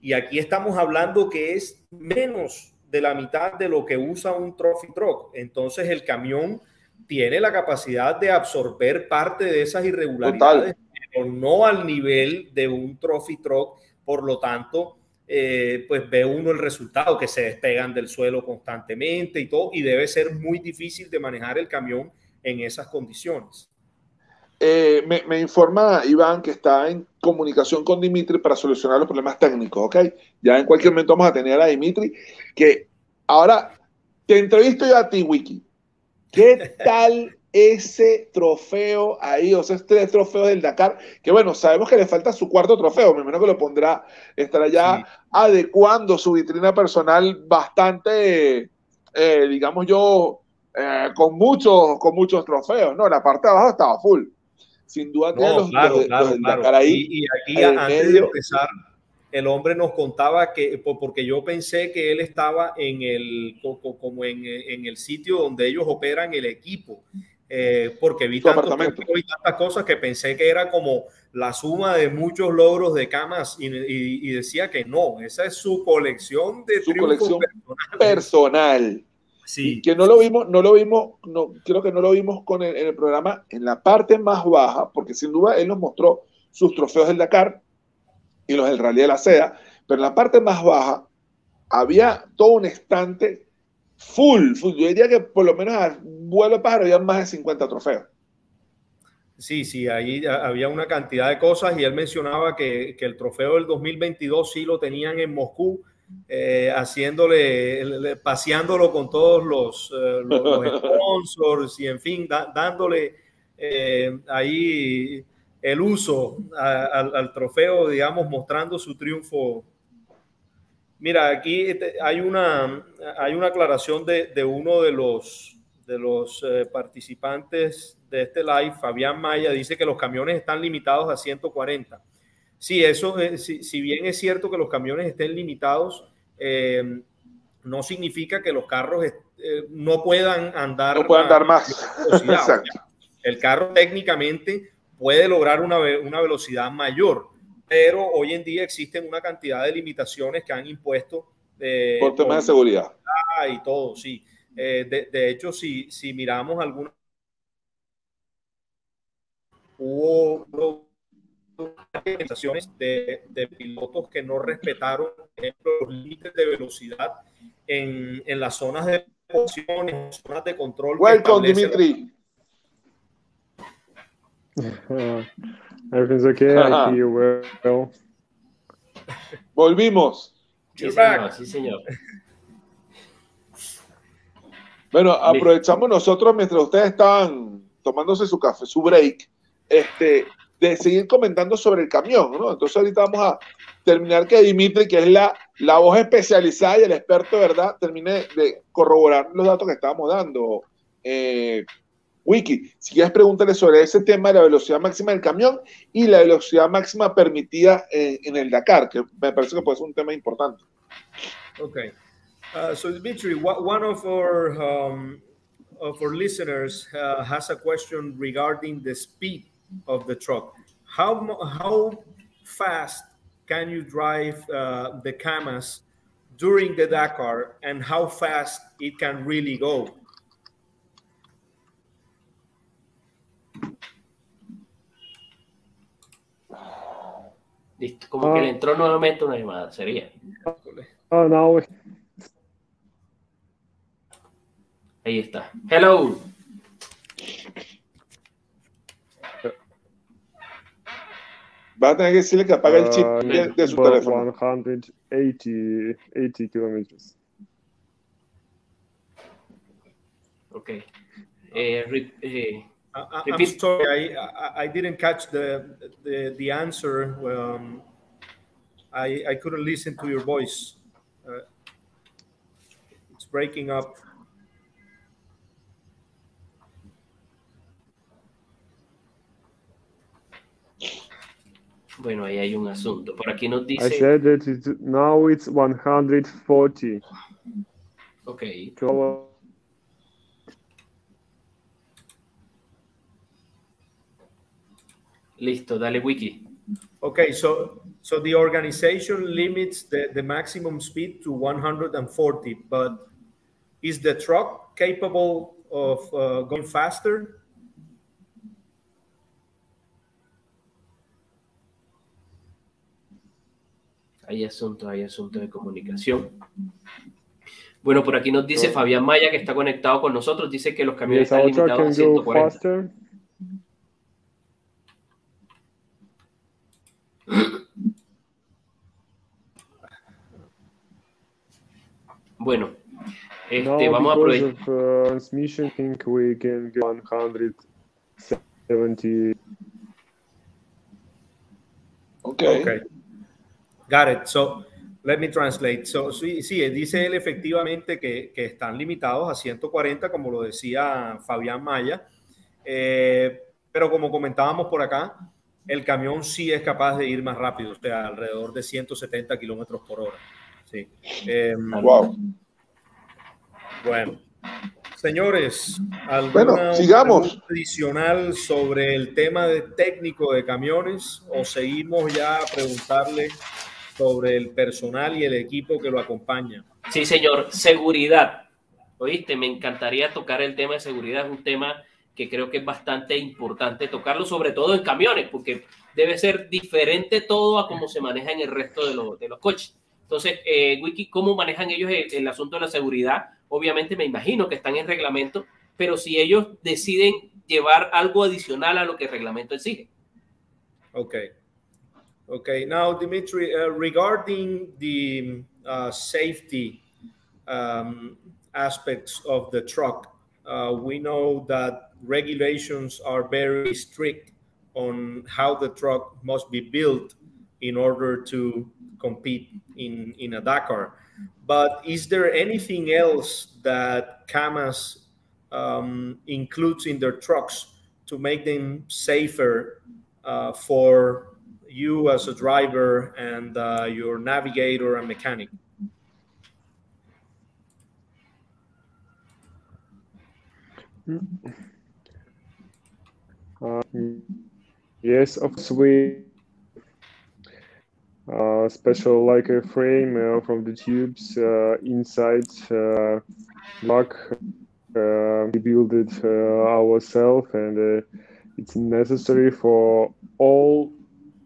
Y aquí estamos hablando que es menos de la mitad de lo que usa un trophy truck. Entonces el camión tiene la capacidad de absorber parte de esas irregularidades, Total. pero no al nivel de un trophy truck. Por lo tanto, eh, pues ve uno el resultado, que se despegan del suelo constantemente y todo, y debe ser muy difícil de manejar el camión en esas condiciones. Eh, me, me, informa Iván que está en comunicación con Dimitri para solucionar los problemas técnicos, ¿ok? Ya en cualquier momento vamos a tener a Dimitri, que ahora te entrevisto yo a ti, Wiki. ¿Qué tal ese trofeo ahí, o sea, tres trofeos del Dakar, que bueno, sabemos que le falta su cuarto trofeo, me imagino que lo pondrá, estará ya sí. adecuando su vitrina personal bastante, eh, digamos yo, eh, con, muchos, con muchos trofeos, ¿no? La parte de abajo estaba full. Sin duda no, los, claro, los, claro, los claro. Dakar ahí. Y, y aquí, antes medio, de empezar, el hombre nos contaba que, porque yo pensé que él estaba en el, como en, en el sitio donde ellos operan el equipo eh, porque vi, vi tantas cosas que pensé que era como la suma de muchos logros de Camas y, decía que no, esa es su colección de su colección personal. Sí. que no lo vimos, no lo vimos, no, creo que no lo vimos con el, en el programa en la parte más baja, porque sin duda él nos mostró sus trofeos del Dakar y los del Rally de la Seda, pero en la parte más baja había todo un estante full, full. Yo diría que por lo menos a vuelo pájaro había más de 50 trofeos. Sí, sí, ahí había una cantidad de cosas y él mencionaba que, que el trofeo del 2022 sí lo tenían en Moscú, eh, haciéndole, paseándolo con todos los, eh, sponsors y en fin, dándole eh, ahí el uso al trofeo, digamos, mostrando su triunfo. Mira, aquí hay una, hay una aclaración de, de uno de los, de los participantes de este live, Fabián Maya, dice que los camiones están limitados a 140. Sí, eso, si, bien es cierto que los camiones estén limitados, eh, no significa que los carros eh, no puedan andar. No puedan andar más. El carro técnicamente puede lograr una, una velocidad mayor, pero hoy en día existen una cantidad de limitaciones que han impuesto. Eh, por temas de seguridad. Y todo, sí. de, de, hecho, si, si miramos algunas hubo de, de pilotos que no respetaron los límites de velocidad en, en las zonas de posición, en zonas de control. Welcome, Dimitri. Everything's okay. I you well. Volvimos. Sí, señor, sí, señor. Bueno, aprovechamos nosotros mientras ustedes estaban tomándose su café, su break, este, de seguir comentando sobre el camión, ¿no? Entonces ahorita vamos a terminar que Dimitri, que es la, la voz especializada y el experto, ¿verdad? Termine de corroborar los datos que estábamos dando. Eh, Wiki, si quieres pregúntale sobre ese tema de la velocidad máxima del camión y la velocidad máxima permitida en, el Dakar, que me parece que puede ser un tema importante. Okay. Uh, so Dimitri, one of our, um, of our listeners uh, has a question regarding the speed of the truck. How how fast can you drive uh, the Camas during the Dakar, and how fast it can really go? Listo, como uh, que le entró nuevamente una llamada, sería. Oh, no. Ahí está. Hello. Va a tener que decirle que apague el chip uh, de, de, su teléfono. 180, 80 kilómetros. Ok. Eh, eh, I, I'm sorry, I, I didn't catch the, the, the answer. Um, I, I couldn't listen to your voice. Uh, it's breaking up. Bueno, ahí hay un asunto. Por aquí nos dice. I said that it's, now it's 140. Ok. Listo, dale wiki. Okay, so so the organization limits the, the maximum speed to 140, but is the truck capable of uh, going faster? hay asuntos, hay asuntos de comunicación. Bueno, por aquí nos dice Fabián Maya, que está conectado con nosotros, dice que los camiones están limitados a 140. Bueno, este, vamos a aprovechar. Uh, transmission, think we can get 170. Okay. okay. Got it. So, let me translate. So, sí, sí dice él efectivamente que, que, están limitados a 140, como lo decía Fabián Maya. Eh, pero como comentábamos por acá, el camión sí es capaz de ir más rápido, o sea, alrededor de 170 kilómetros por hora. Sí. wow. Em, bueno. Señores, bueno, sigamos. adicional sobre el tema de técnico de camiones o seguimos ya a preguntarle sobre el personal y el equipo que lo acompaña? Sí, señor. Seguridad. Oíste, me encantaría tocar el tema de seguridad. Es un tema que creo que es bastante importante tocarlo, sobre todo en camiones, porque debe ser diferente todo a cómo se maneja en el resto de, de los coches. Entonces, eh, Wiki, ¿cómo manejan ellos el, asunto de la seguridad? Obviamente me imagino que están en reglamento, pero si ellos deciden llevar algo adicional a lo que el reglamento exige. Okay. Okay. Now, Dimitri, uh, regarding the uh, safety um, aspects of the truck, uh, we know that regulations are very strict on how the truck must be built in order to compete in, in a Dakar. But is there anything else that Camas um, includes in their trucks to make them safer uh, for you as a driver and uh, your navigator and mechanic? Uh, yes, of course, we uh, special like a frame uh, from the tubes uh, inside uh, lock. Uh, we build it uh, ourselves, and it's necessary for all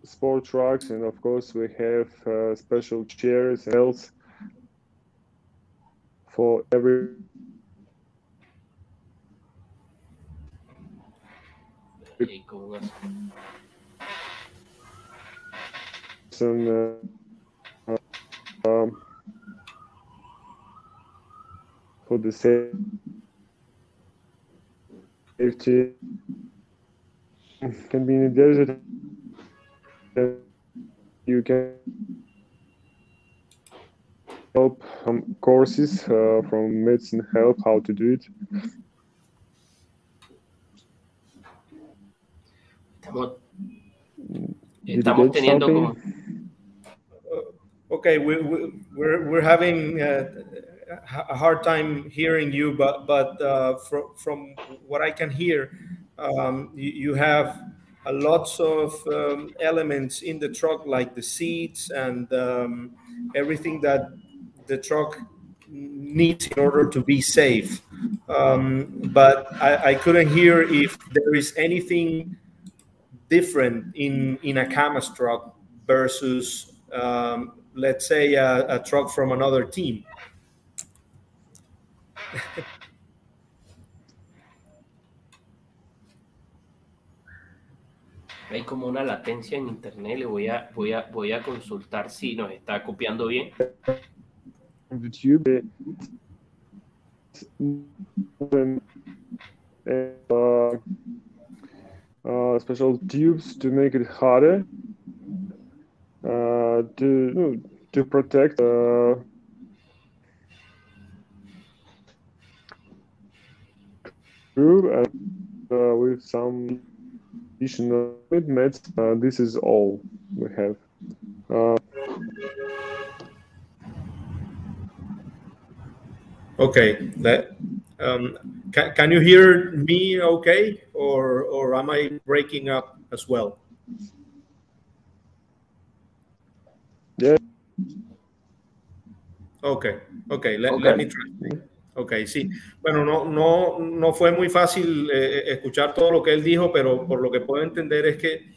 sport trucks. And of course, we have special chairs and else for every uh, um, for the safety. Can be in the desert. You can help um, courses uh, from medicine help how to do it. Estamos, estamos teniendo como okay, we, we, we're, we're having uh, a hard time hearing you, but, but uh, from, from what I can hear, um, you, you, have a lots of um, elements in the truck, like the seats and um, everything that the truck needs in order to be safe. Um, but I, I, couldn't hear if there is anything different in, in a Kamas truck versus um, let's say, a, a truck from another team. Hay como una latencia en internet. Le voy a, voy a, voy a consultar si nos está copiando bien. YouTube. Uh, uh, special tubes to make it harder. Uh, to to protect uh, and uh, with some additional commitments. Uh, this is all we have. Uh, okay, that um, can, can you hear me okay, or or am I breaking up as well? Ok, ok, let, okay. let me try. Ok, sí. Bueno, no, no, no fue muy fácil eh, escuchar todo lo que él dijo, pero por lo que puedo entender es que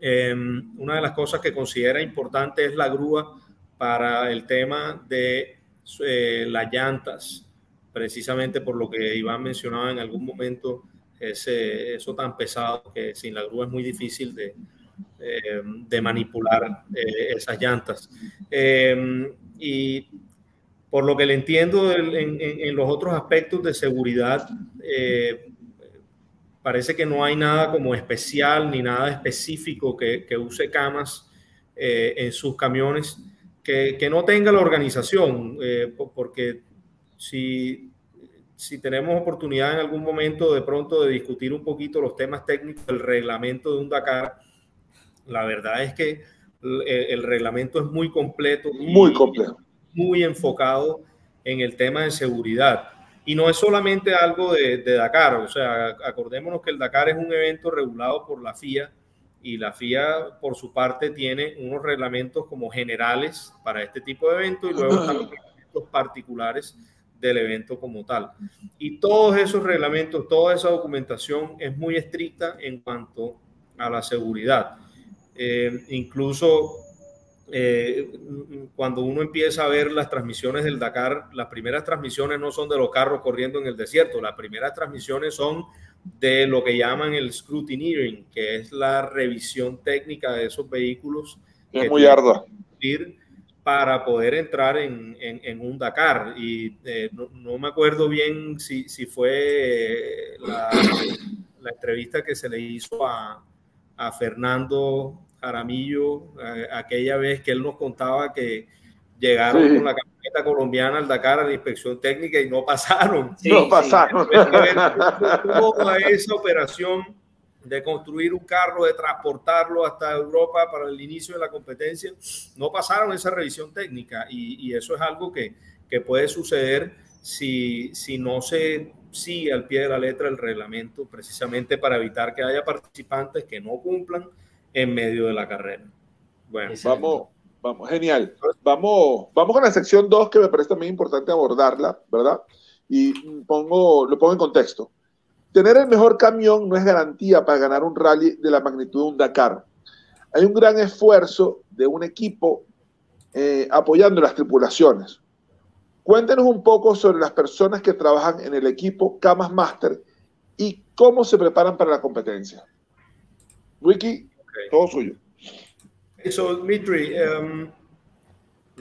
eh, una de las cosas que considera importante es la grúa para el tema de eh, las llantas, precisamente por lo que Iván mencionaba en algún momento, ese, eso tan pesado que sin la grúa es muy difícil de, eh, de manipular eh, esas llantas. Eh, y por lo que le entiendo en, los otros aspectos de seguridad, parece que no hay nada como especial ni nada específico que, use camas en sus camiones que, que, no tenga la organización, porque si, si tenemos oportunidad en algún momento de pronto de discutir un poquito los temas técnicos del reglamento de un Dakar, la verdad es que el, reglamento es muy completo. Muy completo. Muy enfocado en el tema de seguridad. Y no es solamente algo de, de, Dakar, o sea, acordémonos que el Dakar es un evento regulado por la FIA y la FIA por su parte tiene unos reglamentos como generales para este tipo de eventos y luego están los reglamentos particulares del evento como tal. Y todos esos reglamentos, toda esa documentación es muy estricta en cuanto a la seguridad. Eh, incluso eh, cuando uno empieza a ver las transmisiones del Dakar, las primeras transmisiones no son de los carros corriendo en el desierto, las primeras transmisiones son de lo que llaman el scrutineering, que es la revisión técnica de esos vehículos. Es muy ardua. Para poder entrar en, en, un Dakar. Y eh, no, me acuerdo bien si, si fue la, la, entrevista que se le hizo a, a Fernando Jaramillo, eh, aquella vez que él nos contaba que llegaron con la camioneta colombiana al Dakar a la inspección técnica y no pasaron. no pasaron. Toda esa operación de construir un carro, de transportarlo hasta Europa para el inicio de la competencia, no pasaron esa revisión técnica y, y eso es algo que, que puede suceder si, si no se sigue al pie de la letra el reglamento, precisamente para evitar que haya participantes que no cumplan en medio de la carrera. Bueno, vamos, vamos, genial. Vamos, vamos con la sección 2 que me parece también importante abordarla, ¿verdad? Y pongo, lo pongo en contexto. Tener el mejor camión no es garantía para ganar un rally de la magnitud de un Dakar. Hay un gran esfuerzo de un equipo eh, apoyando las tripulaciones. Cuéntenos un poco sobre las personas que trabajan en el equipo Camas Master y cómo se preparan para la competencia. Ricky, okay. todo suyo. So, Dmitry, um,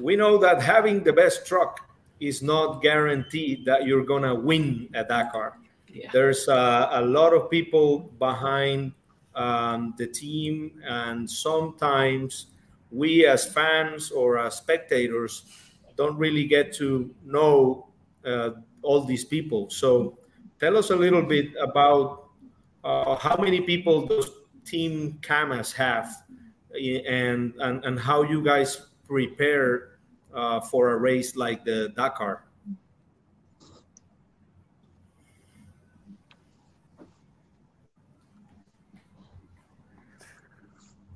we know that having the best truck is not guaranteed that you're going to win a Dakar. Yeah. There's uh, a lot of people behind um, the team, and sometimes we as fans or as spectators don't really get to know uh, all these people. So tell us a little bit about uh, how many people those team camas have and, and, and how you guys prepare uh, for a race like the Dakar.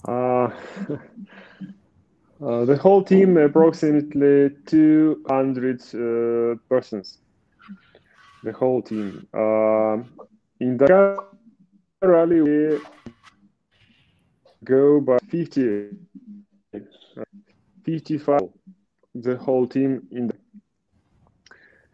Uh, Uh, the whole team approximately 200 uh, persons. The whole team. Uh, in the rally, we go by 50, 55. The whole team in the,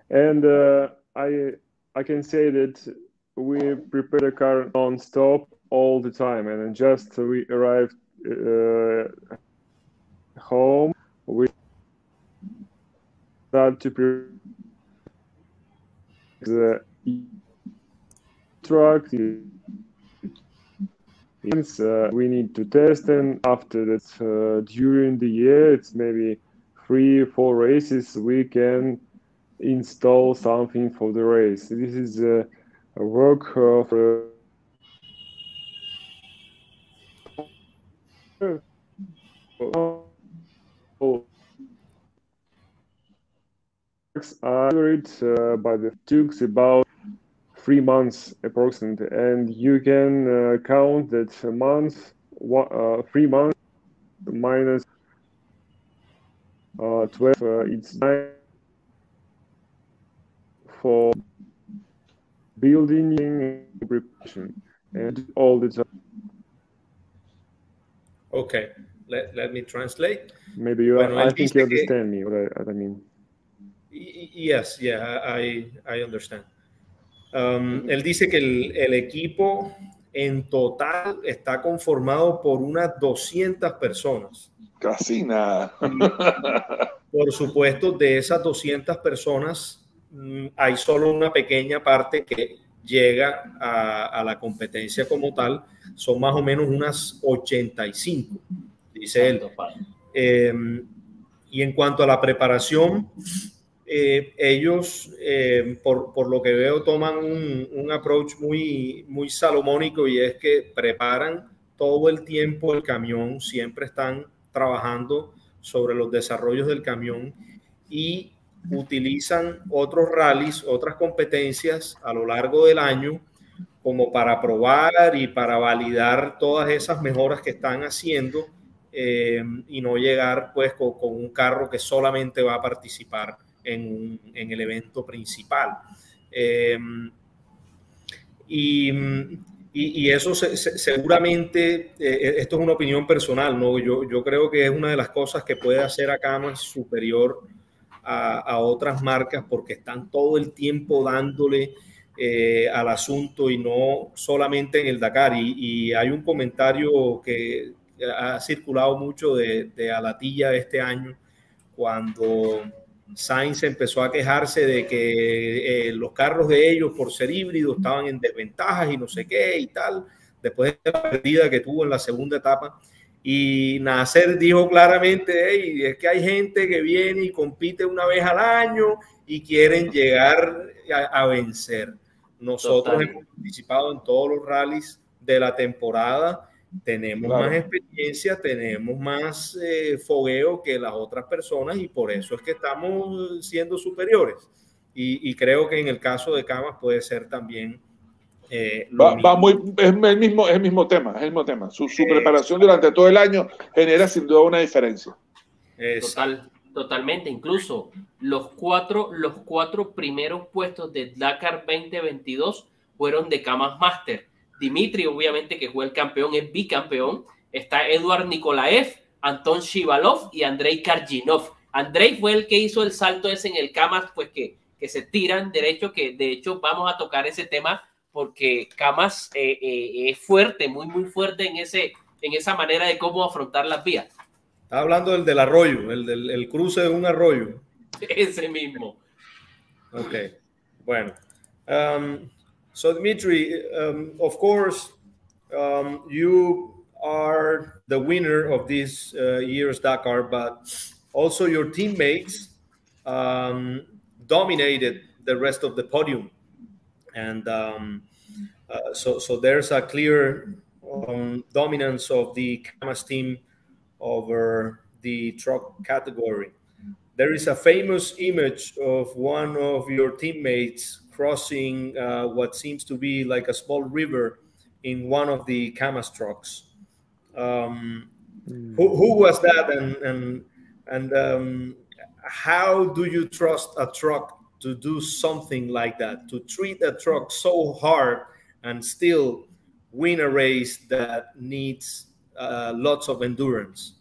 and uh, I I can say that we prepare the car non-stop all the time, and just we arrived uh, home, we start to prepare the truck. Uh, we need to test and after that uh, during the year it's maybe three four races we can install something for the race. This is uh, a work of uh, uh, by the Dukes about three months approximately, and you can uh, count that a month, uh, three months minus uh, 12, uh, it's nine for building and preparation and all the time. Okay, let, let me translate. Maybe you, bueno, I think you understand me, what I, what I mean. Yes, yeah, I, I understand. Um, él dice que el, el, equipo en total está conformado por unas 200 personas. Casi nada. Por supuesto, de esas 200 personas, mm, hay solo una pequeña parte que llega a, a, la competencia como tal. Son más o menos unas 85, dice él. Eh, y en cuanto a la preparación, eh, ellos, eh, por, por, lo que veo, toman un, un, approach muy, muy salomónico y es que preparan todo el tiempo el camión, siempre están trabajando sobre los desarrollos del camión y utilizan otros rallies, otras competencias a lo largo del año como para probar y para validar todas esas mejoras que están haciendo eh, y no llegar pues con, un carro que solamente va a participar en, el evento principal. Eh, y, eso seguramente, eh, esto es una opinión personal, ¿no? Yo, yo creo que es una de las cosas que puede hacer a más superior a, otras marcas porque están todo el tiempo dándole al asunto y no solamente en el Dakar. Y, y, hay un comentario que ha circulado mucho de, de Alatilla este año, cuando Sainz empezó a quejarse de que eh, los carros de ellos, por ser híbridos, estaban en desventajas y no sé qué y tal, después de la pérdida que tuvo en la segunda etapa. Y Nasser dijo claramente, es que hay gente que viene y compite una vez al año y quieren llegar a, vencer. Nosotros hemos participado en todos los rallies de la temporada tenemos más experiencia, tenemos más eh, fogueo que las otras personas y por eso es que estamos siendo superiores. Y, creo que en el caso de Camas puede ser también... Eh, va, muy, es el, mismo, es el mismo tema, es el mismo tema. Su, su preparación durante todo el año genera sin duda una diferencia. Total, totalmente. Incluso los cuatro, los cuatro primeros puestos de Dakar 2022 fueron de Camas Master Dimitri, obviamente, que fue el campeón, es bicampeón. Está Eduard Nikolaev, Anton Shivalov y Andrei Karginov. Andrei fue el que hizo el salto ese en el Camas, pues que, que se tiran derecho, que de hecho vamos a tocar ese tema porque Camas eh, eh, es fuerte, muy, muy fuerte en, ese, en esa manera de cómo afrontar las vías. Está hablando del del arroyo, el del cruce de un arroyo. Ese mismo. Ok, bueno. Um, So Dmitry, um, of course, um, you are the winner of this uh, year's Dakar, but also your teammates um, dominated the rest of the podium, and um, uh, so so there's a clear um, dominance of the Kamas team over the truck category. There is a famous image of one of your teammates crossing uh, what seems to be like a small river in one of the Kamas trucks. Um, mm. who, who, was that, and and and um, how do you trust a truck to do something like that? To treat a truck so hard and still win a race that needs uh, lots of endurance.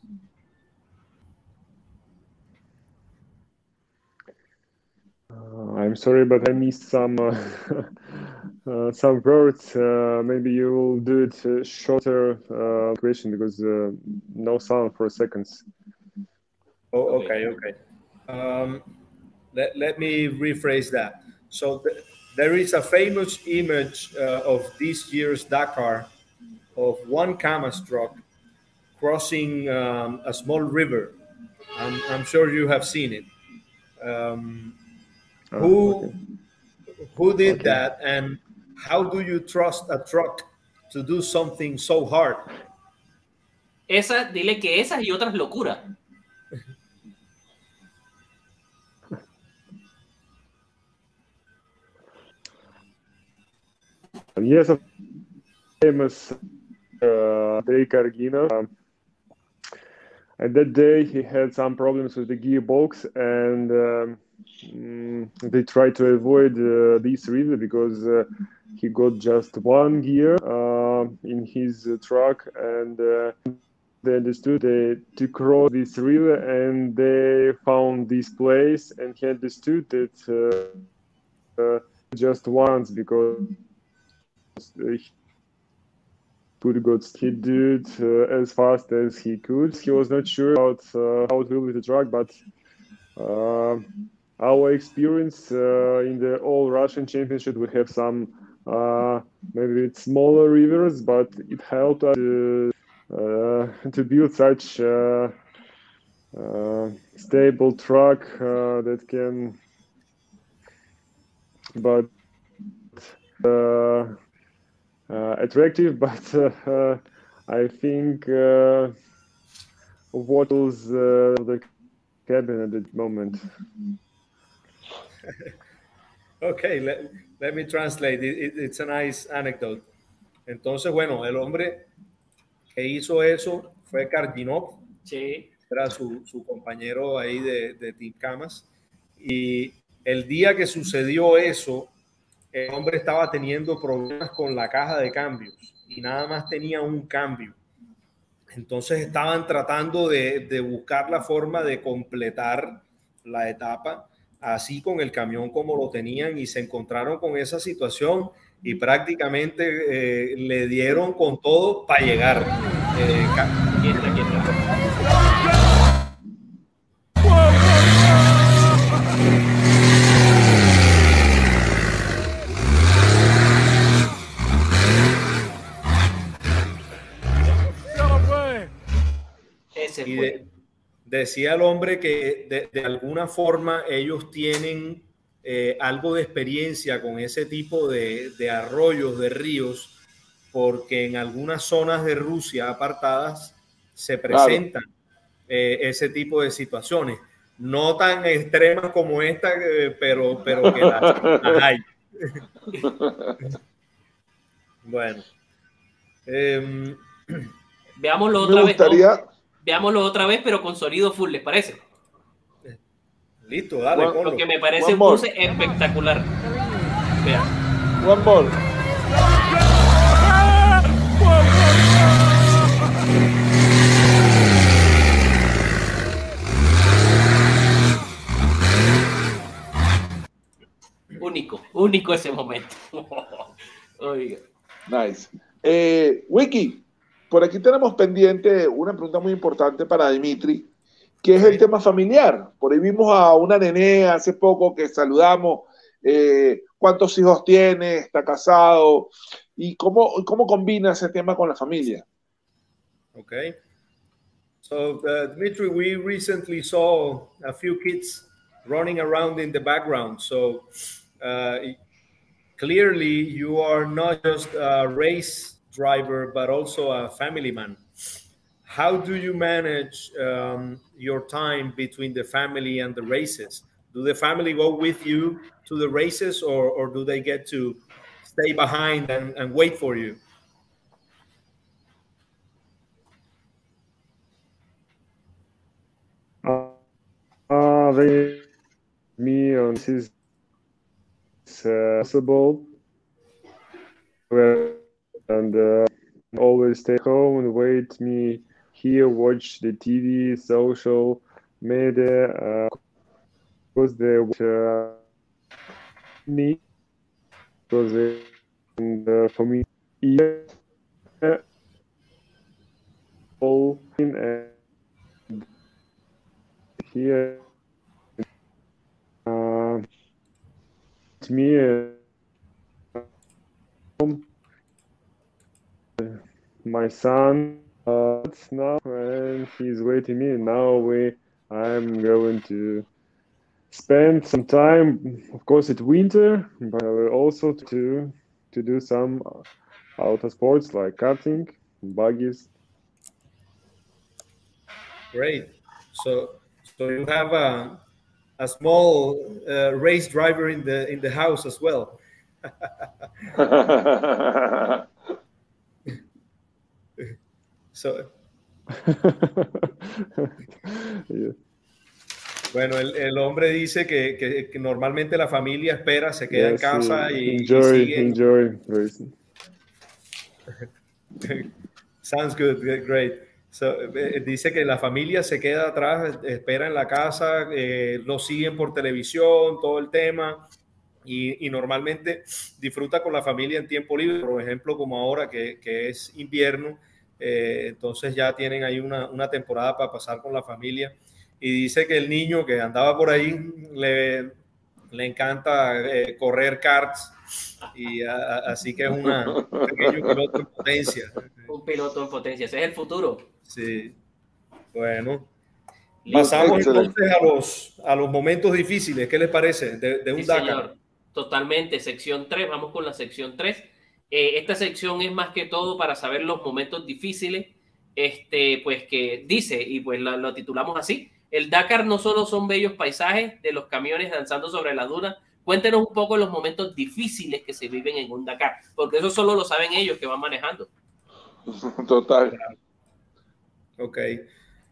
I'm sorry, but I missed some uh, uh, some words. Uh, maybe you will do it uh, shorter uh, question because no sound for seconds. Oh, okay, okay. Um, let, let me rephrase that. So th there is a famous image of this year's Dakar of one Kamas truck crossing um, a small river. I'm, I'm, sure you have seen it. Um, Oh, who okay. who did okay. that, and how do you trust a truck to do something so hard? Esa, dile que esas y otras locuras. yes, famous uh, Dave Cargino. Um, and that day he had some problems with the gearbox and um, Mm, they try to avoid uh, this river because uh, he got just one gear uh, in his uh, truck and uh, they understood they, to cross this river and they found this place and he understood that uh, just once because he could got he did as fast as he could. He was not sure about how it will be the truck but our experience uh, in the all Russian championship, we have some uh, maybe smaller rivers, but it helped us to, uh, to build such uh, uh, stable truck uh, that can, but attractive, but I think what was the cabin at the moment. okay, let, let me translate. It, it's a nice anecdote. Entonces, bueno, el hombre que hizo eso fue Kardinov. Sí. Era su, su compañero ahí de, de Team Camas. Y el día que sucedió eso, el hombre estaba teniendo problemas con la caja de cambios y nada más tenía un cambio. Entonces estaban tratando de, de buscar la forma de completar la etapa así con el camión como lo tenían y se encontraron con esa situación y prácticamente eh, le dieron con todo para llegar. Eh, y decía el hombre que de, de alguna forma ellos tienen eh, algo de experiencia con ese tipo de, de, arroyos, de ríos, porque en algunas zonas de Rusia apartadas se presentan claro. eh, ese tipo de situaciones. No tan extremas como esta, eh, pero, pero que las, las hay. bueno. Eh, Veámoslo otra gustaría... vez. ¿no? Veámoslo otra vez, pero con sonido full, ¿les parece? Listo, dale. One, porque me parece un puse espectacular. Vean. One more. Único, único ese momento. Oiga. Nice. Eh, Wiki, por aquí tenemos pendiente una pregunta muy importante para Dimitri que es el tema familiar. Por ahí vimos a una nené hace poco que saludamos. Eh, ¿Cuántos hijos tiene? ¿Está casado? ¿Y cómo, cómo combina ese tema con la familia? Okay. So, uh, Dmitry, we recently saw a few kids running around in the background. So, uh, clearly, you are not just a race driver, but also a family man. how do you manage um, your time between the family and the races? Do the family go with you to the races, or, or do they get to stay behind and, and wait for you? Uh, they, me on his uh, possible, and uh, always stay home and wait me here watch the TV, social media, uh, because they watch uh, me, because they, and, uh, for me, yeah, all in here, uh, me, uh, my son uh, now and he's waiting me. Now we, I'm going to spend some time, of course, it's winter, but also to to do some outer sports like karting, buggies. Great. So, so you have a a small uh, race driver in the in the house as well. So, yeah. Bueno, el, el, hombre dice que, que, que, normalmente la familia espera, se queda yes, en casa y, enjoy, y sigue. Enjoy, Sounds good, great. So, eh, dice que la familia se queda atrás, espera en la casa, eh, lo siguen por televisión, todo el tema, y, y, normalmente disfruta con la familia en tiempo libre, por ejemplo, como ahora que, que es invierno, eh, entonces ya tienen ahí una, una, temporada para pasar con la familia. Y dice que el niño que andaba por ahí le, le encanta eh, correr karts y a, así que es una, un pequeño piloto en potencia. Un piloto en potencia, ese es el futuro. Sí, bueno. Pasamos entonces a los, a los momentos difíciles, ¿qué les parece? De, de un sí, Dakar. Señor. Totalmente, sección 3, vamos con la sección 3. Eh, esta sección es más que todo para saber los momentos difíciles. este, pues que dice, y pues lo, lo, titulamos así, el Dakar no solo son bellos paisajes de los camiones danzando sobre la duna, cuéntenos un poco los momentos difíciles que se viven en un Dakar, porque eso solo lo saben ellos que van manejando. Total. Okay.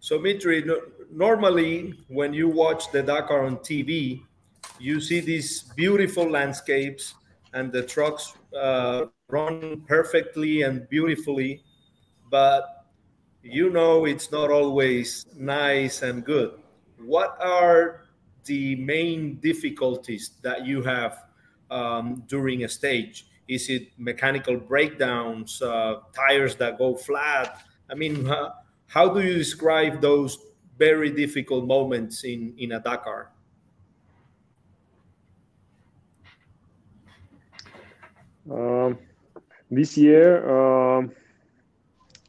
So, Mitri, normally when you watch the Dakar on TV, you see these beautiful landscapes and the trucks uh, run perfectly and beautifully, but you know it's not always nice and good. What are the main difficulties that you have um, during a stage? Is it mechanical breakdowns, uh, tires that go flat? I mean, how, how do you describe those very difficult moments in, in a Dakar? Um, this year, uh,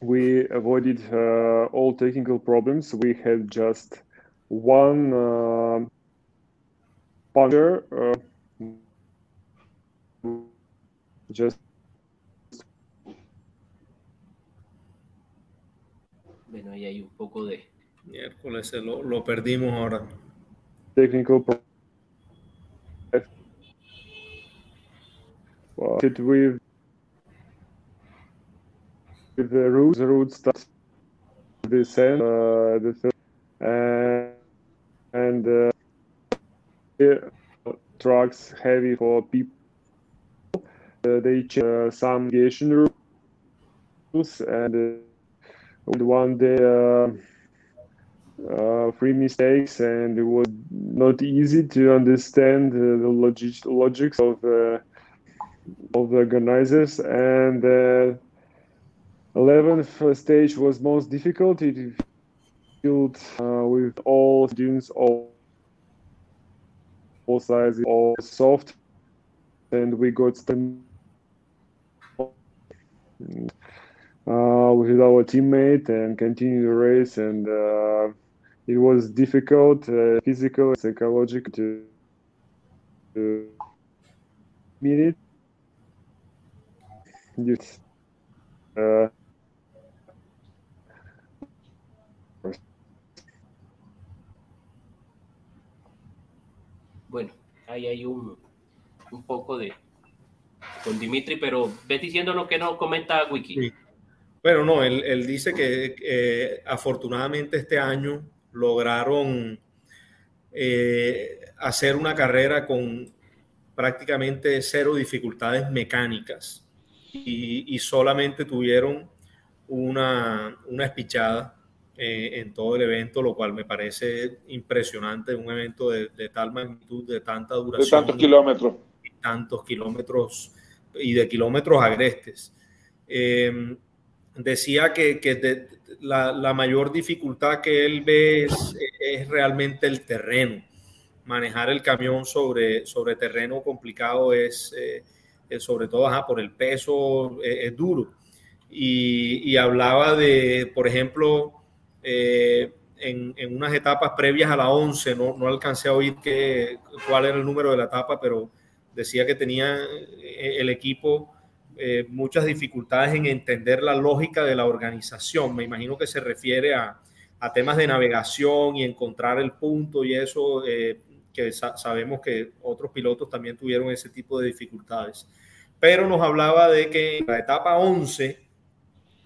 we avoided uh, all technical problems. We had just one uh, puncture, uh, just Bueno, ahí hay un poco de. Miércoles, lo, lo perdimos ahora. technical problem. It with with the route, the route starts the sand, uh, the third, and and uh, trucks heavy for people. Uh, they change uh, some navigation rules, and uh, one day. Uh, uh, three mistakes, and it was not easy to understand uh, the logic logics of of the organizers. And the eleventh stage was most difficult. It filled uh, with all students, all all sizes, all soft, and we got some. Uh, with our teammate and continue the race and uh, it was difficult, uh, physical, psychological to, to meet it. Yes. Uh, Bueno, ahí hay un, un poco de con Dimitri, pero ves diciendo lo que nos comenta Wiki. Sí. Bueno, no, él, él dice que eh, afortunadamente este año lograron eh, hacer una carrera con prácticamente cero dificultades mecánicas y, y solamente tuvieron una, una espichada eh, en todo el evento, lo cual me parece impresionante, un evento de, de tal magnitud, de tanta duración. De tantos kilómetros. Y tantos kilómetros y de kilómetros agrestes. Eh, decía que, que de, la, la, mayor dificultad que él ve es, es, realmente el terreno. Manejar el camión sobre, sobre terreno complicado es, eh, es sobre todo por el peso, es, es duro. Y, hablaba de, por ejemplo, eh, en, en, unas etapas previas a la 11, no, no alcancé a oír que, cuál era el número de la etapa, pero decía que tenía eh, el equipo eh, muchas dificultades en entender la lógica de la organización. Me imagino que se refiere a, a temas de navegación y encontrar el punto y eso, eh, que sa sabemos que otros pilotos también tuvieron ese tipo de dificultades. Pero nos hablaba de que en la etapa 11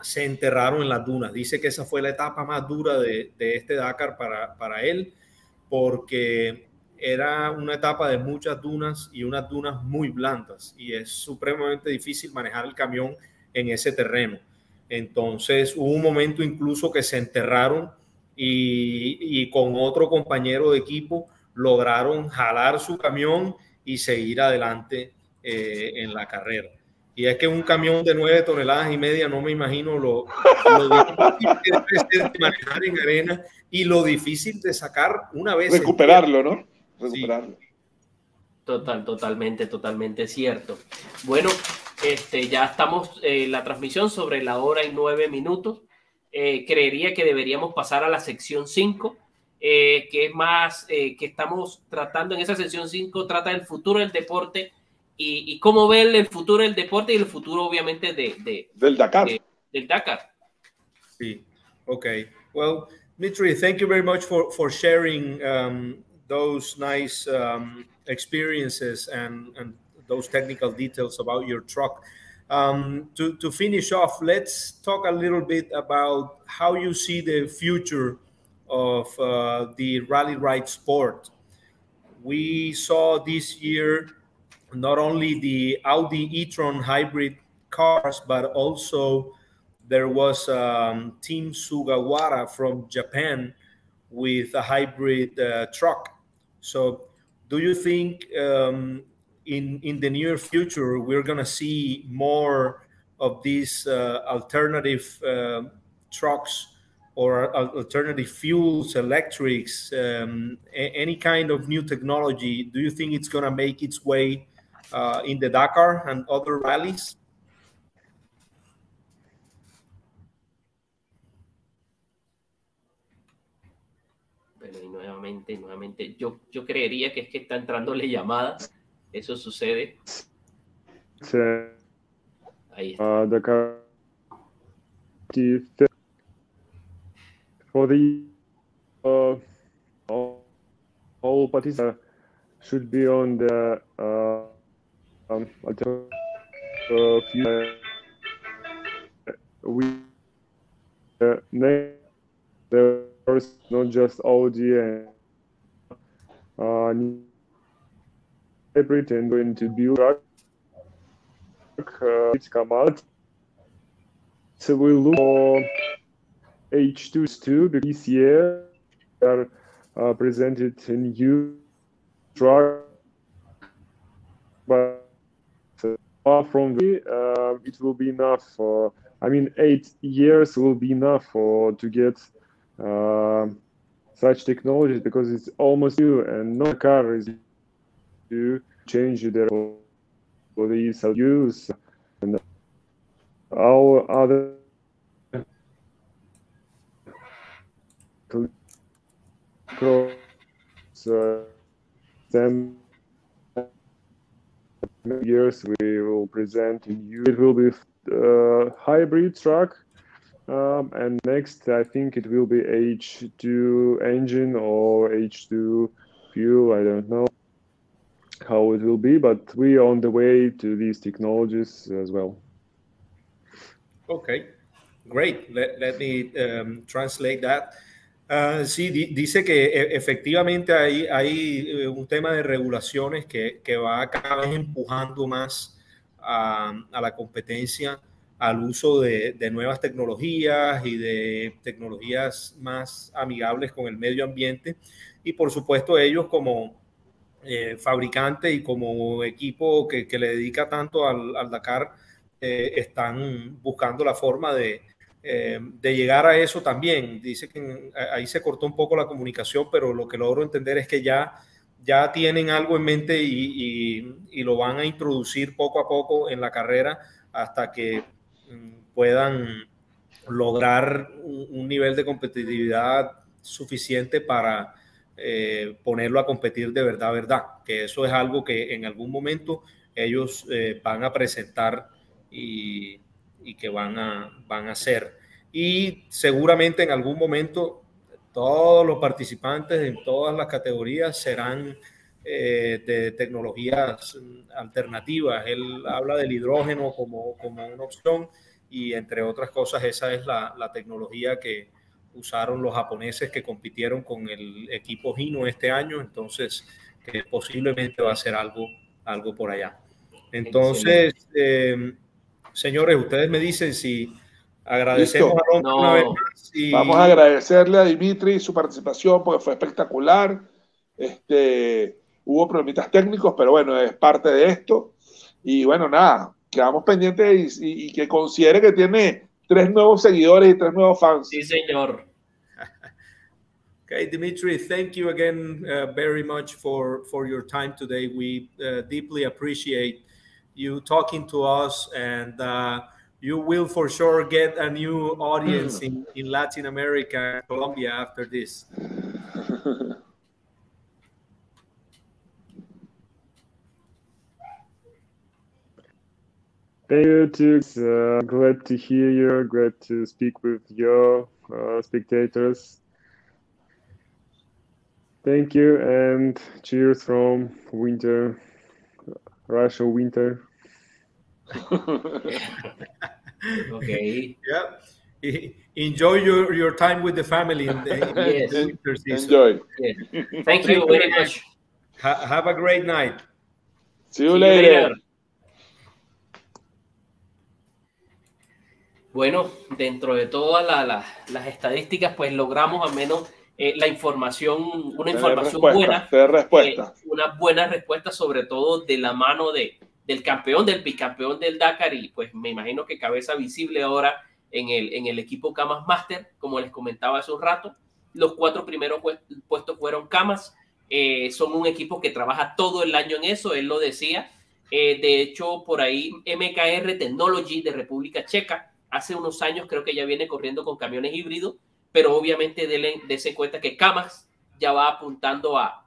se enterraron en las dunas. Dice que esa fue la etapa más dura de, este Dakar para, para él, porque era una etapa de muchas dunas y unas dunas muy blandas y es supremamente difícil manejar el camión en ese terreno. Entonces hubo un momento incluso que se enterraron y con otro compañero de equipo lograron jalar su camión y seguir adelante eh, en la carrera. Y es que un camión de nueve toneladas y media, no me imagino lo, lo difícil que debe ser de manejar en arena y lo difícil de sacar una vez. Recuperarlo, ¿no? recuperarlo. Sí. Total, totalmente, totalmente cierto. Bueno, este, ya estamos en eh, la transmisión sobre la hora y nueve minutos. Eh, creería que deberíamos pasar a la sección 5, eh, que es más, eh, que estamos tratando en esa sección 5, trata del futuro del deporte y, y, cómo ver el futuro del deporte y el futuro obviamente de, de del Dakar. De, del Dakar. Sí. Okay. Well, Mitri, thank you very much for for sharing um, those nice um, experiences and and those technical details about your truck. Um, to, to finish off, let's talk a little bit about how you see the future of uh, the rally ride sport. We saw this year not only the Audi e-tron hybrid cars, but also there was um, Team Sugawara from Japan with a hybrid uh, truck. So, do you think um, in in the near future we're going to see more of these uh, alternative uh, trucks or alternative fuels, electrics, um, any kind of new technology? Do you think it's going to make its way uh, in the Dakar and other rallies? Bueno, y nuevamente, nuevamente, yo, yo creería que es que está entrándole llamada. Eso sucede. Sí. Ahí está. Uh, Dakar for the uh, all, participants should be on the uh, um, uh, few, uh, we uh, there's not just Audi and uh, going to build uh, it's come out. So we look for H2s too because this year are uh, presented in new truck, but far from the, uh, it will be enough for. I mean, eight years will be enough for to get uh, such technologies because it's almost new and no car is to change their these use and our other cross uh, ten years we will present you it will be uh, hybrid truck um, and next I think it will be H2 engine or H2 fuel I don't know how it will be, but we are on the way to these technologies as well. Okay, great. Let, let me um, translate that. Uh, sí, di, dice que e, efectivamente hay, hay eh, un tema de regulaciones que, que va cada vez empujando más a, a la competencia al uso de, de, nuevas tecnologías y de tecnologías más amigables con el medio ambiente. Y por supuesto ellos como, eh, fabricante y como equipo que, que le dedica tanto al, al Dakar, eh, están buscando la forma de, eh, de, llegar a eso también. Dice que ahí se cortó un poco la comunicación, pero lo que logro entender es que ya, ya tienen algo en mente y, lo van a introducir poco a poco en la carrera hasta que mm, puedan lograr un, un nivel de competitividad suficiente para eh, ponerlo a competir de verdad, verdad, que eso es algo que en algún momento ellos eh, van a presentar y, y, que van a, van a hacer. Y seguramente en algún momento todos los participantes en todas las categorías serán eh, de tecnologías alternativas. Él habla del hidrógeno como, como una opción y entre otras cosas esa es la, la tecnología que, usaron los japoneses que compitieron con el equipo Hino este año, entonces que posiblemente va a ser algo, algo por allá. Entonces, eh, señores, ustedes me dicen si agradecemos a Ron no. una vez más. Y... Vamos a agradecerle a Dimitri su participación porque fue espectacular. Este, hubo problemitas técnicos, pero bueno, es parte de esto. Y bueno, nada, quedamos pendientes y, y, y que considere que tiene tres nuevos seguidores y tres nuevos fans. Sí, señor. Okay, Dimitri, thank you again uh, very much for, for your time today. We uh, deeply appreciate you talking to us, and uh, you will for sure get a new audience in, in Latin America and Colombia after this. Thank you, too. Uh, glad to hear you. Glad to speak with your uh, spectators. Thank you and cheers from winter, Russia winter. okay. Yeah. Enjoy your, your time with the family in the, in Yes. the winter season. Enjoy. Yeah. Thank you very much. Ha- have a great night. See you See you later. later. Bueno, dentro de todas la- la- las estadísticas, pues logramos al menos eh, la información, una información buena, respuesta. eh, una buena respuesta, sobre todo de la mano de, del campeón, del bicampeón del Dakar, y pues me imagino que cabeza visible ahora en el, en el equipo Camas Master, como les comentaba hace un rato. Los cuatro primeros puest- puestos fueron Camas, eh, son un equipo que trabaja todo el año en eso, él lo decía. Eh, de hecho, por ahí MKR Technology de República Checa, hace unos años creo que ya viene corriendo con camiones híbridos, pero obviamente denle- cuenta que Camas ya va apuntando a,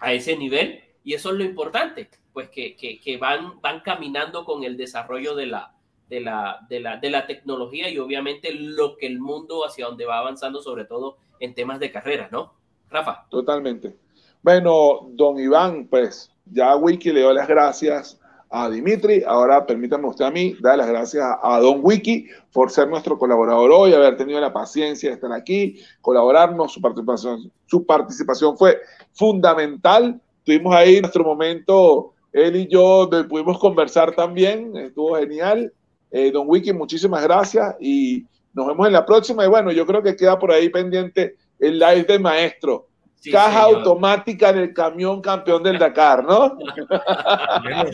a ese nivel y eso es lo importante, pues que, que- van, van caminando con el desarrollo de la, de, la, de, la, de la tecnología y obviamente lo que el mundo hacia donde va avanzando, sobre todo en temas de carrera, ¿no? Rafa. Totalmente. Bueno, don Iván, pues ya Wiki le dio las gracias a Dimitri. Ahora permítame usted a mí dar las gracias a, don Wiki por ser nuestro colaborador hoy, haber tenido la paciencia de estar aquí, colaborarnos. Su participación, su participación fue fundamental. Tuvimos ahí nuestro momento, él y yo de- pudimos conversar también. Estuvo genial. Eh, don Wiki, muchísimas gracias y nos vemos en la próxima. Y bueno, yo creo que queda por ahí pendiente el live del maestro Sí, caja señor. automática en el camión campeón del Dakar, ¿no? Bueno,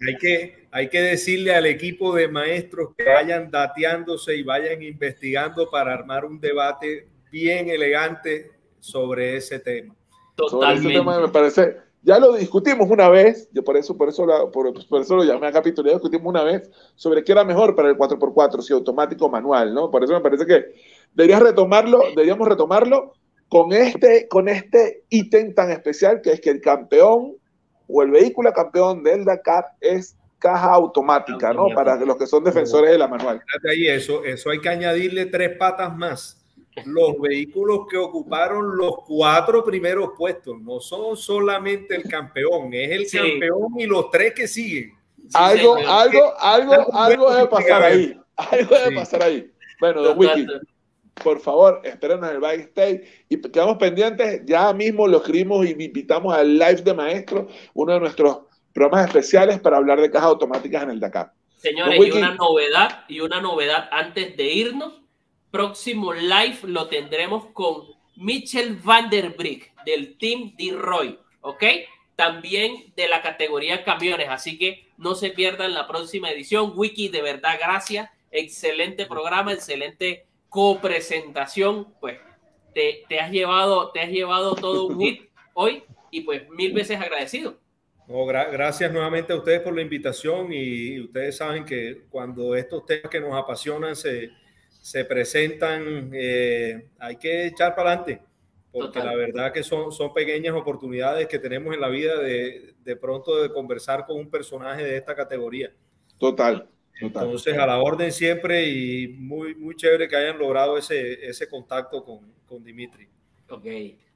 hay, que, hay que decirle al equipo de maestros que vayan dateándose y vayan investigando para armar un debate bien elegante sobre ese tema. Sobre ese Totalmente. tema me parece, ya lo discutimos una vez, yo por eso, por eso, lo, por, por eso lo llamé a capítulo, ya discutimos una vez sobre qué era mejor para el 4x4, si automático o manual, ¿no? Por eso me parece que deberías retomarlo, deberíamos retomarlo con este, con este ítem tan especial que es que el campeón o el vehículo campeón del Dakar es caja automática, ¿no? Para los que son defensores de la manual. Ahí, eso, eso hay que añadirle tres patas más. Los vehículos que ocuparon los cuatro primeros puestos no son solamente el campeón, es el Sí. campeón y los tres que siguen. Sí, algo, señor. algo, algo, algo debe pasar ahí. Algo debe Sí. pasar ahí. Bueno, Total- Wiki, por favor, espérenos en el backstage y quedamos pendientes. Ya mismo lo escribimos y invitamos al live de maestro, uno de nuestros programas especiales para hablar de cajas automáticas en el Dakar. Señores, y una novedad, y una novedad antes de irnos. Próximo live lo tendremos con Mitchell Van Der Brick del Team D-Roy, ¿ok? También de la categoría camiones, así que no se pierdan la próxima edición. Wiki, de verdad, gracias. Excelente programa, excelente copresentación. Pues te, te has llevado, te has llevado todo un hit hoy y pues mil veces agradecido. No, gra- gracias nuevamente a ustedes por la invitación y ustedes saben que cuando estos temas que nos apasionan se, se presentan, eh, hay que echar para adelante, porque Total. la verdad que son, son pequeñas oportunidades que tenemos en la vida de, de pronto de conversar con un personaje de esta categoría. Total, total. Entonces, a la orden siempre y muy, muy chévere que hayan logrado ese, ese contacto con, con Dimitri. Ok.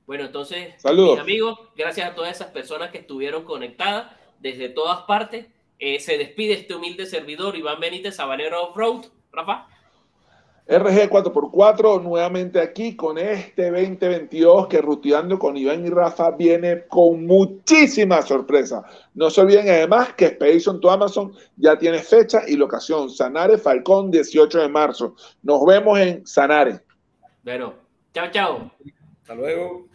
Bueno, entonces, Saludos. mis amigos, gracias a todas esas personas que estuvieron conectadas desde todas partes. Eh, se despide este humilde servidor, Iván Benítez, Sabanero Off-Road. Rafa, RG 4x4 nuevamente aquí con este 2022 que Ruteando con Iván y Rafa viene con muchísimas sorpresas. No se olviden además que Expedition to Amazon ya tiene fecha y locación. Sanare Falcón 18 de marzo. Nos vemos en Sanare. bueno, chao, chao. Hasta luego.